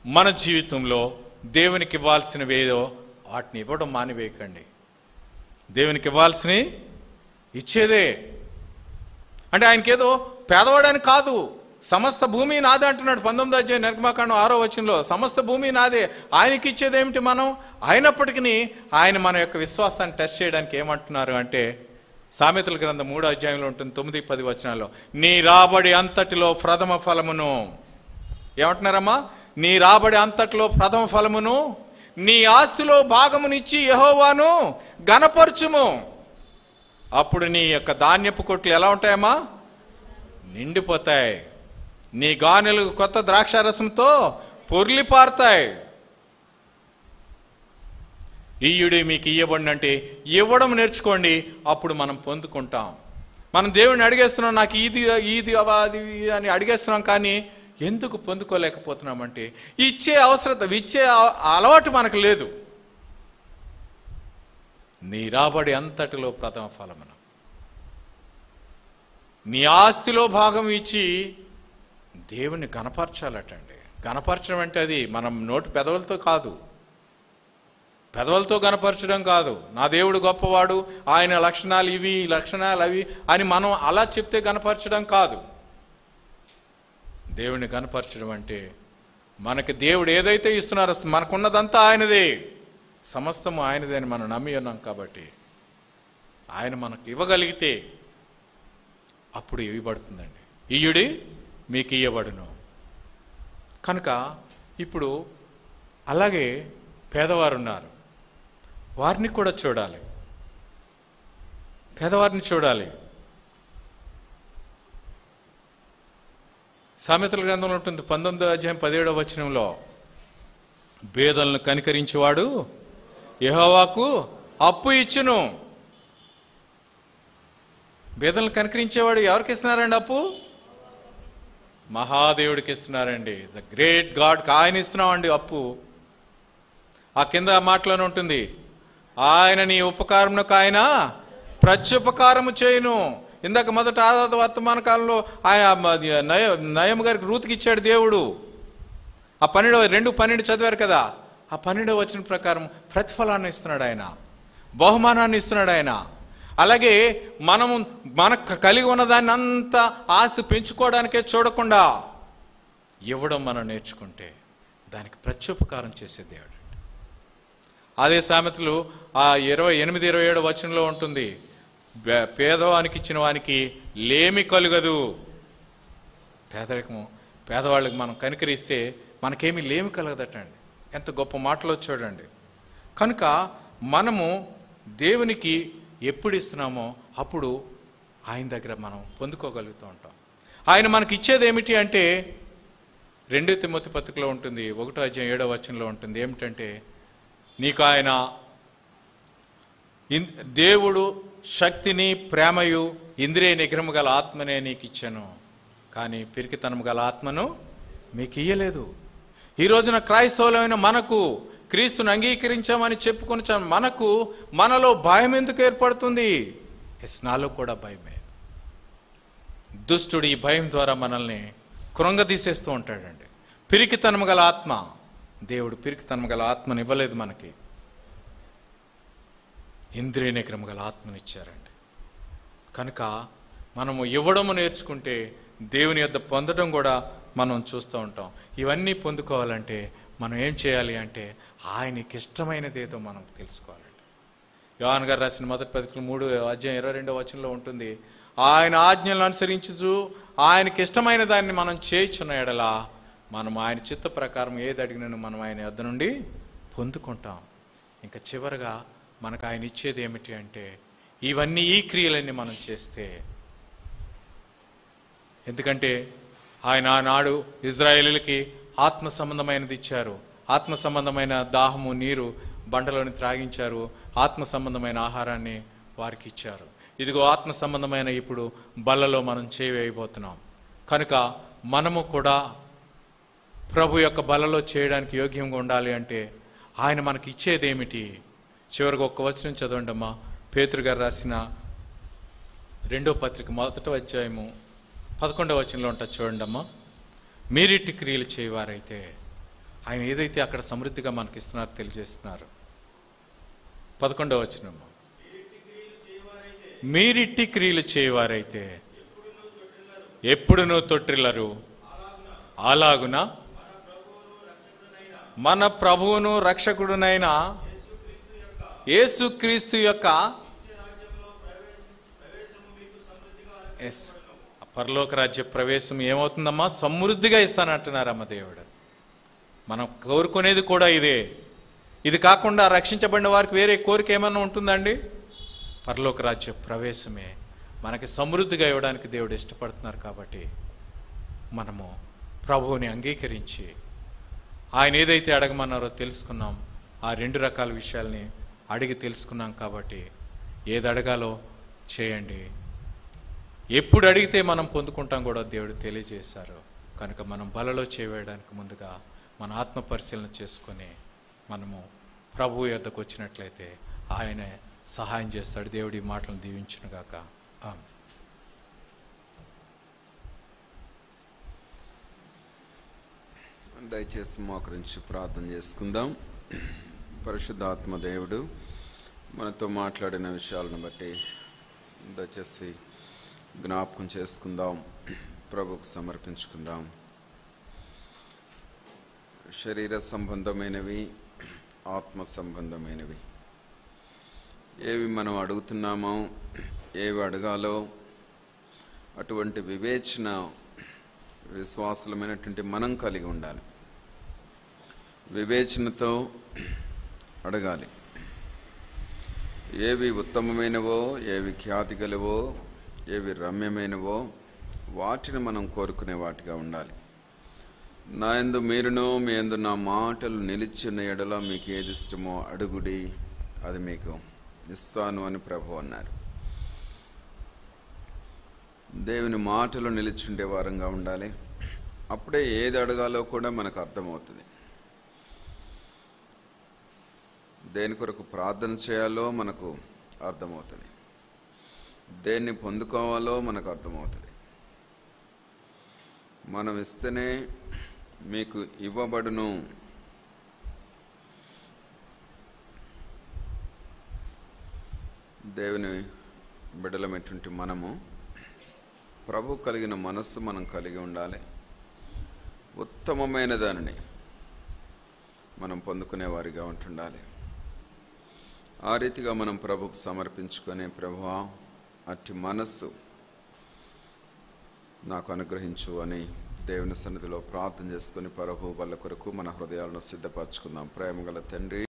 మన జీవితంలో దేవునికి ఇవ్వాల్సినవి ఏదో వాటిని ఇవ్వడం మానివేయకండి. దేవునికి ఇవ్వాల్సినవి ఇచ్చేదే. అంటే ఆయనకేదో పేదవాడని కాదు. సమస్త భూమి నాదే అంటున్నాడు పంతొమ్మిది అధ్యాయ నిర్గమాకాండం ఆరో వచనంలో. సమస్త భూమి నాదే. ఆయనకి ఇచ్చేది ఏమిటి మనం? అయినప్పటికీ ఆయన మన యొక్క విశ్వాసాన్ని టెస్ట్ చేయడానికి ఏమంటున్నారు అంటే సామెతల గ్రంథం మూడో అధ్యాయంలో ఉంటుంది తొమ్మిది పది వచనాల్లో. నీ రాబడి అంతటిలో ప్రథమ ఫలమును. ఏమంటున్నారమ్మా? నీ రాబడి అంతటిలో ప్రథమ ఫలమును నీ ఆస్తిలో భాగమునిచ్చి యహోవాను గనపరచుము అప్పుడు నీ యొక్క ధాన్యపు కొట్లు ఎలా ఉంటాయమ్మా? నిండిపోతాయి. నీ గానులు కొత్త ద్రాక్షారసంతో పొర్లి పారుతాయి ఇయ్యుడి మీకు ఇయ్యబడిన అంటే ఇవ్వడం నేర్చుకోండి అప్పుడు మనం పొందుకుంటాం. మనం దేవుడిని అడిగేస్తున్నాం నాకు ఇది ఇది అది అని అడిగేస్తున్నాం కానీ ఎందుకు పొందుకోలేకపోతున్నామంటే ఇచ్చే అవసరత ఇచ్చే అలవాటు మనకు లేదు. నీ రాబడి అంతటిలో ప్రథమ ఫలమును. నీ ఆస్తిలో భాగం ఇచ్చి దేవుని గనపరచాలటండి గనపరచడం అంటే అది మనం నోటి పెదవులతో కాదు. పెదవులతో గనపరచడం కాదు. నా దేవుడు గొప్పవాడు ఆయన లక్షణాలు ఇవి ఈ లక్షణాలు అవి అని మనం అలా చెప్తే కనపరచడం కాదు. దేవుని కనపరచడం అంటే మనకి దేవుడు ఏదైతే ఇస్తున్నారో మనకున్నదంతా ఆయనదే. సమస్తము ఆయనదే అని మనం నమ్మి ఉన్నాం కాబట్టి ఆయన మనకు ఇవ్వగలిగితే అప్పుడు ఇవ్వబడుతుందండి. ఇయుడి మీకు ఇయ్యబడును. కనుక ఇప్పుడు అలాగే పేదవారు ఉన్నారు. వారిని కూడా చూడాలి. పేదవారిని చూడాలి. సామెతల గ్రంథంలో ఉంటుంది పంతొమ్మిదో అధ్యాయం పదిహేడవ వచనంలో భేదలను కనికరించేవాడు యహోవాకు అప్పు ఇచ్చును. భేదలను కనికరించేవాడు ఎవరికి ఇస్తున్నారండి అప్పు? మహాదేవుడికి ఇస్తున్నారండి. ద గ్రేట్ గాడ్ ఆయన ఇస్తున్నామండి అప్పు. ఆ కింద మాటలోనే ఉంటుంది ఆయన నీ ఉపకారమునకు ఆయన ప్రత్యుపకారము చేయను. ఇందాక మొదట ఆదాత వర్తమాన కాలంలో ఆయన నయ నయం గారికి రూతికి ఇచ్చాడు దేవుడు. ఆ పన్నెండవ రెండు పన్నెండు చదివారు కదా. ఆ పన్నెండవ వచ్చిన ప్రకారం ప్రతిఫలాన్ని ఇస్తున్నాడు ఆయన. బహుమానాన్ని ఇస్తున్నాడు ఆయన. అలాగే మనము మనకు కలిగి ఉన్న దాన్ని అంతా ఆస్తి పెంచుకోవడానికే చూడకుండా ఇవ్వడం మనం నేర్చుకుంటే దానికి ప్రత్యుపకారం చేసే దేవుడు. అదే సామెతలు ఆ ఇరవై ఎనిమిది ఇరవై ఏడు వచనంలో ఉంటుంది. పేదవానికి ఇచ్చిన వానికి లేమి కలుగదు. పేదరికము పేదవాళ్ళకి మనం కనికరిస్తే మనకేమి లేమి కలగదటండి. ఎంత గొప్ప మాటలో చూడండి. కనుక మనము దేవునికి ఎప్పుడు ఇస్తున్నామో అప్పుడు ఆయన దగ్గర మనం పొందుకోగలుగుతూ ఉంటాం. ఆయన మనకి ఇచ్చేది ఏమిటి అంటే రెండో తిమ్మతి పత్రికలో ఉంటుంది ఒకటో అధ్యాయం ఏడో వచనంలో ఉంటుంది. ఏమిటంటే నీకు ఆయన ఇన్- దేవుడు శక్తిని ప్రేమయు ఇంద్రియ నిగ్రహము గల ఆత్మనే నీకు ఇచ్చాను కానీ పిరికితనము గల ఆత్మను మీకు ఇయ్యలేదు ఈ రోజున క్రైస్తవులమైన మనకు క్రీస్తుని అంగీకరించామని చెప్పుకొని మనకు మనలో భయం ఎందుకు ఏర్పడుతుంది? ఎస్ నాలో కూడా భయమే. దుష్టుడు ఈ భయం ద్వారా మనల్ని కృంగదీసేస్తూ ఉంటాడండి. పిరికితనము గల ఆత్మ దేవుడు పిరికితనము గల ఆత్మనివ్వలేదు మనకి. ఇంద్రియ నిగ్రహము గల ఆత్మనిచ్చారండి కనుక మనము ఇవ్వడము నేర్చుకుంటే దేవుని యొద్ద పొందడం కూడా మనం చూస్తూ ఉంటాం. ఇవన్నీ పొందుకోవాలంటే మనం ఏం చేయాలి అంటే ఆయనకి ఇష్టమైనది ఏదో మనం తెలుసుకోవాలండి. యోహాన్ గారు రాసిన మొదటి పత్రికలు మూడు అధ్యాయం ఇరవై రెండో వచనంలో ఉంటుంది. ఆయన ఆజ్ఞలను అనుసరించుచు ఆయనకి ఇష్టమైన దాన్ని మనం చేయించున్న ఎడల మనం ఆయన చిత్త ప్రకారం ఏది అడిగినను మనం ఆయన యొద్ద నుండి పొందుకుంటాం. ఇంకా చివరగా మనకు ఆయన ఇచ్చేది ఏమిటి అంటే ఇవన్నీ ఈ క్రియలన్నీ మనం చేస్తే ఎందుకంటే ఆయన ఆనాడు ఇజ్రాయేలీలకి ఆత్మ సంబంధమైనది ఇచ్చారు. ఆత్మ సంబంధమైన దాహము నీరు బండలోని త్రాగించారు. ఆత్మ సంబంధమైన ఆహారాన్ని వారికి ఇచ్చారు. ఇదిగో ఆత్మ సంబంధమైన ఇప్పుడు బల్లలో మనం చేయవేయబోతున్నాం కనుక మనము కూడా ప్రభు యొక్క బలలో చేయడానికి యోగ్యంగా ఉండాలి అంటే ఆయన మనకి ఇచ్చేది ఏమిటి చివరికి ఒక్క వచనం చదవండి అమ్మా పేతురు గారు రాసిన రెండో పత్రిక మొదట అధ్యాయము పదకొండవ వచనంలో ఉంటుంది చూడండి అమ్మా మీరిట్టి క్రియలు చేయవారైతే ఆయన ఏదైతే అక్కడ సమృద్ధిగా మనకి ఇస్తున్నారో తెలియజేస్తున్నారు. పదకొండవ వచనం మీరిట్టి క్రియలు చేయవారైతే ఎప్పుడునూ తొట్టిల్లరు. అలాగున మన ప్రభువును రక్షకుడునైన యేసుక్రీస్తు యొక్క ఎస్ పరలోక రాజ్య ప్రవేశం ఏమవుతుందమ్మా? సమృద్ధిగా ఇస్తానంటున్నారమ్మ దేవుడు. మనం కోరుకునేది కూడా ఇదే. ఇది కాకుండా రక్షించబడిన వారికి వేరే కోరిక ఏమన్నా ఉంటుందండి? పరలోక రాజ్య ప్రవేశమే. మనకి సమృద్ధిగా ఇవ్వడానికి దేవుడు ఇష్టపడుతున్నారు కాబట్టి మనము ప్రభువుని అంగీకరించి ఆయన ఏదైతే అడగమన్నారో తెలుసుకున్నాం. ఆ రెండు రకాల విషయాల్ని అడిగి తెలుసుకున్నాం కాబట్టి ఏది అడగాలో చేయండి. ఎప్పుడు అడిగితే మనం పొందుకుంటాం కూడా దేవుడు తెలియజేశారు. కనుక మనం బలలో చేయడానికి ముందుగా మన ఆత్మ పరిశీలన చేసుకొని మనము ప్రభు యొద్దకు వచ్చినట్లయితే ఆయనే సహాయం చేస్తాడు. దేవుడి మాటలను దీవించునుగాక. ఆమె దయచేసి మోకరించి ప్రార్థన చేసుకుందాం. పరిశుద్ధాత్మ దేవుడు మనతో మాట్లాడిన విషయాలను బట్టి దయచేసి జ్ఞాపకం చేసుకుందాం ప్రభుకు సమర్పించుకుందాం. శరీర సంబంధమైనవి ఆత్మ సంబంధమైనవి. ఏవి మనం అడుగుతున్నామో ఏవి అడగాలో అటువంటి వివేచన విశ్వాసులమైనటువంటి మనం కలిగి ఉండాలి. వివేచనతో అడగాలి. ఏవి ఉత్తమమైనవో ఏవి ఖ్యాతి గలవో ఏవి రమ్యమైనవో వాటిని మనం కోరుకునే వాటిగా ఉండాలి. నా ఎందు మీరును మీ ఎందు నా మాటలు నిలిచిన ఎడల మీకు ఏది ఇష్టమో అడుగుడి అది మీకు ఇస్తాను అని ప్రభు అన్నారు. దేవుని మాటలు నిలిచుండే వారంగా ఉండాలి. అప్పుడే ఏది అడగాలో కూడా మనకు అర్థమవుతుంది. దేని కొరకు ప్రార్థన చేయాలో మనకు అర్థమవుతుంది. దేన్ని పొందుకోవాలో మనకు అర్థమవుతుంది. మనం ఇస్తేనే మీకు ఇవ్వబడును. దేవుని బిడలమైనటువంటి మనము ప్రభు కలిగిన మనస్సు మనం కలిగి ఉండాలి. ఉత్తమమైన దానిని మనం పొందుకునే వారిగా ఉంటుండాలి. ఆ రీతిగా మనం ప్రభుకు సమర్పించుకునే ప్రభువా అట్టి మనస్సు నాకు అనుగ్రహించు అని దేవుని సన్నిధిలో ప్రార్థన చేసుకుని ప్రభు వాళ్ళ కొరకు మన హృదయాలను సిద్ధపరచుకుందాం. ప్రేమగల తండ్రి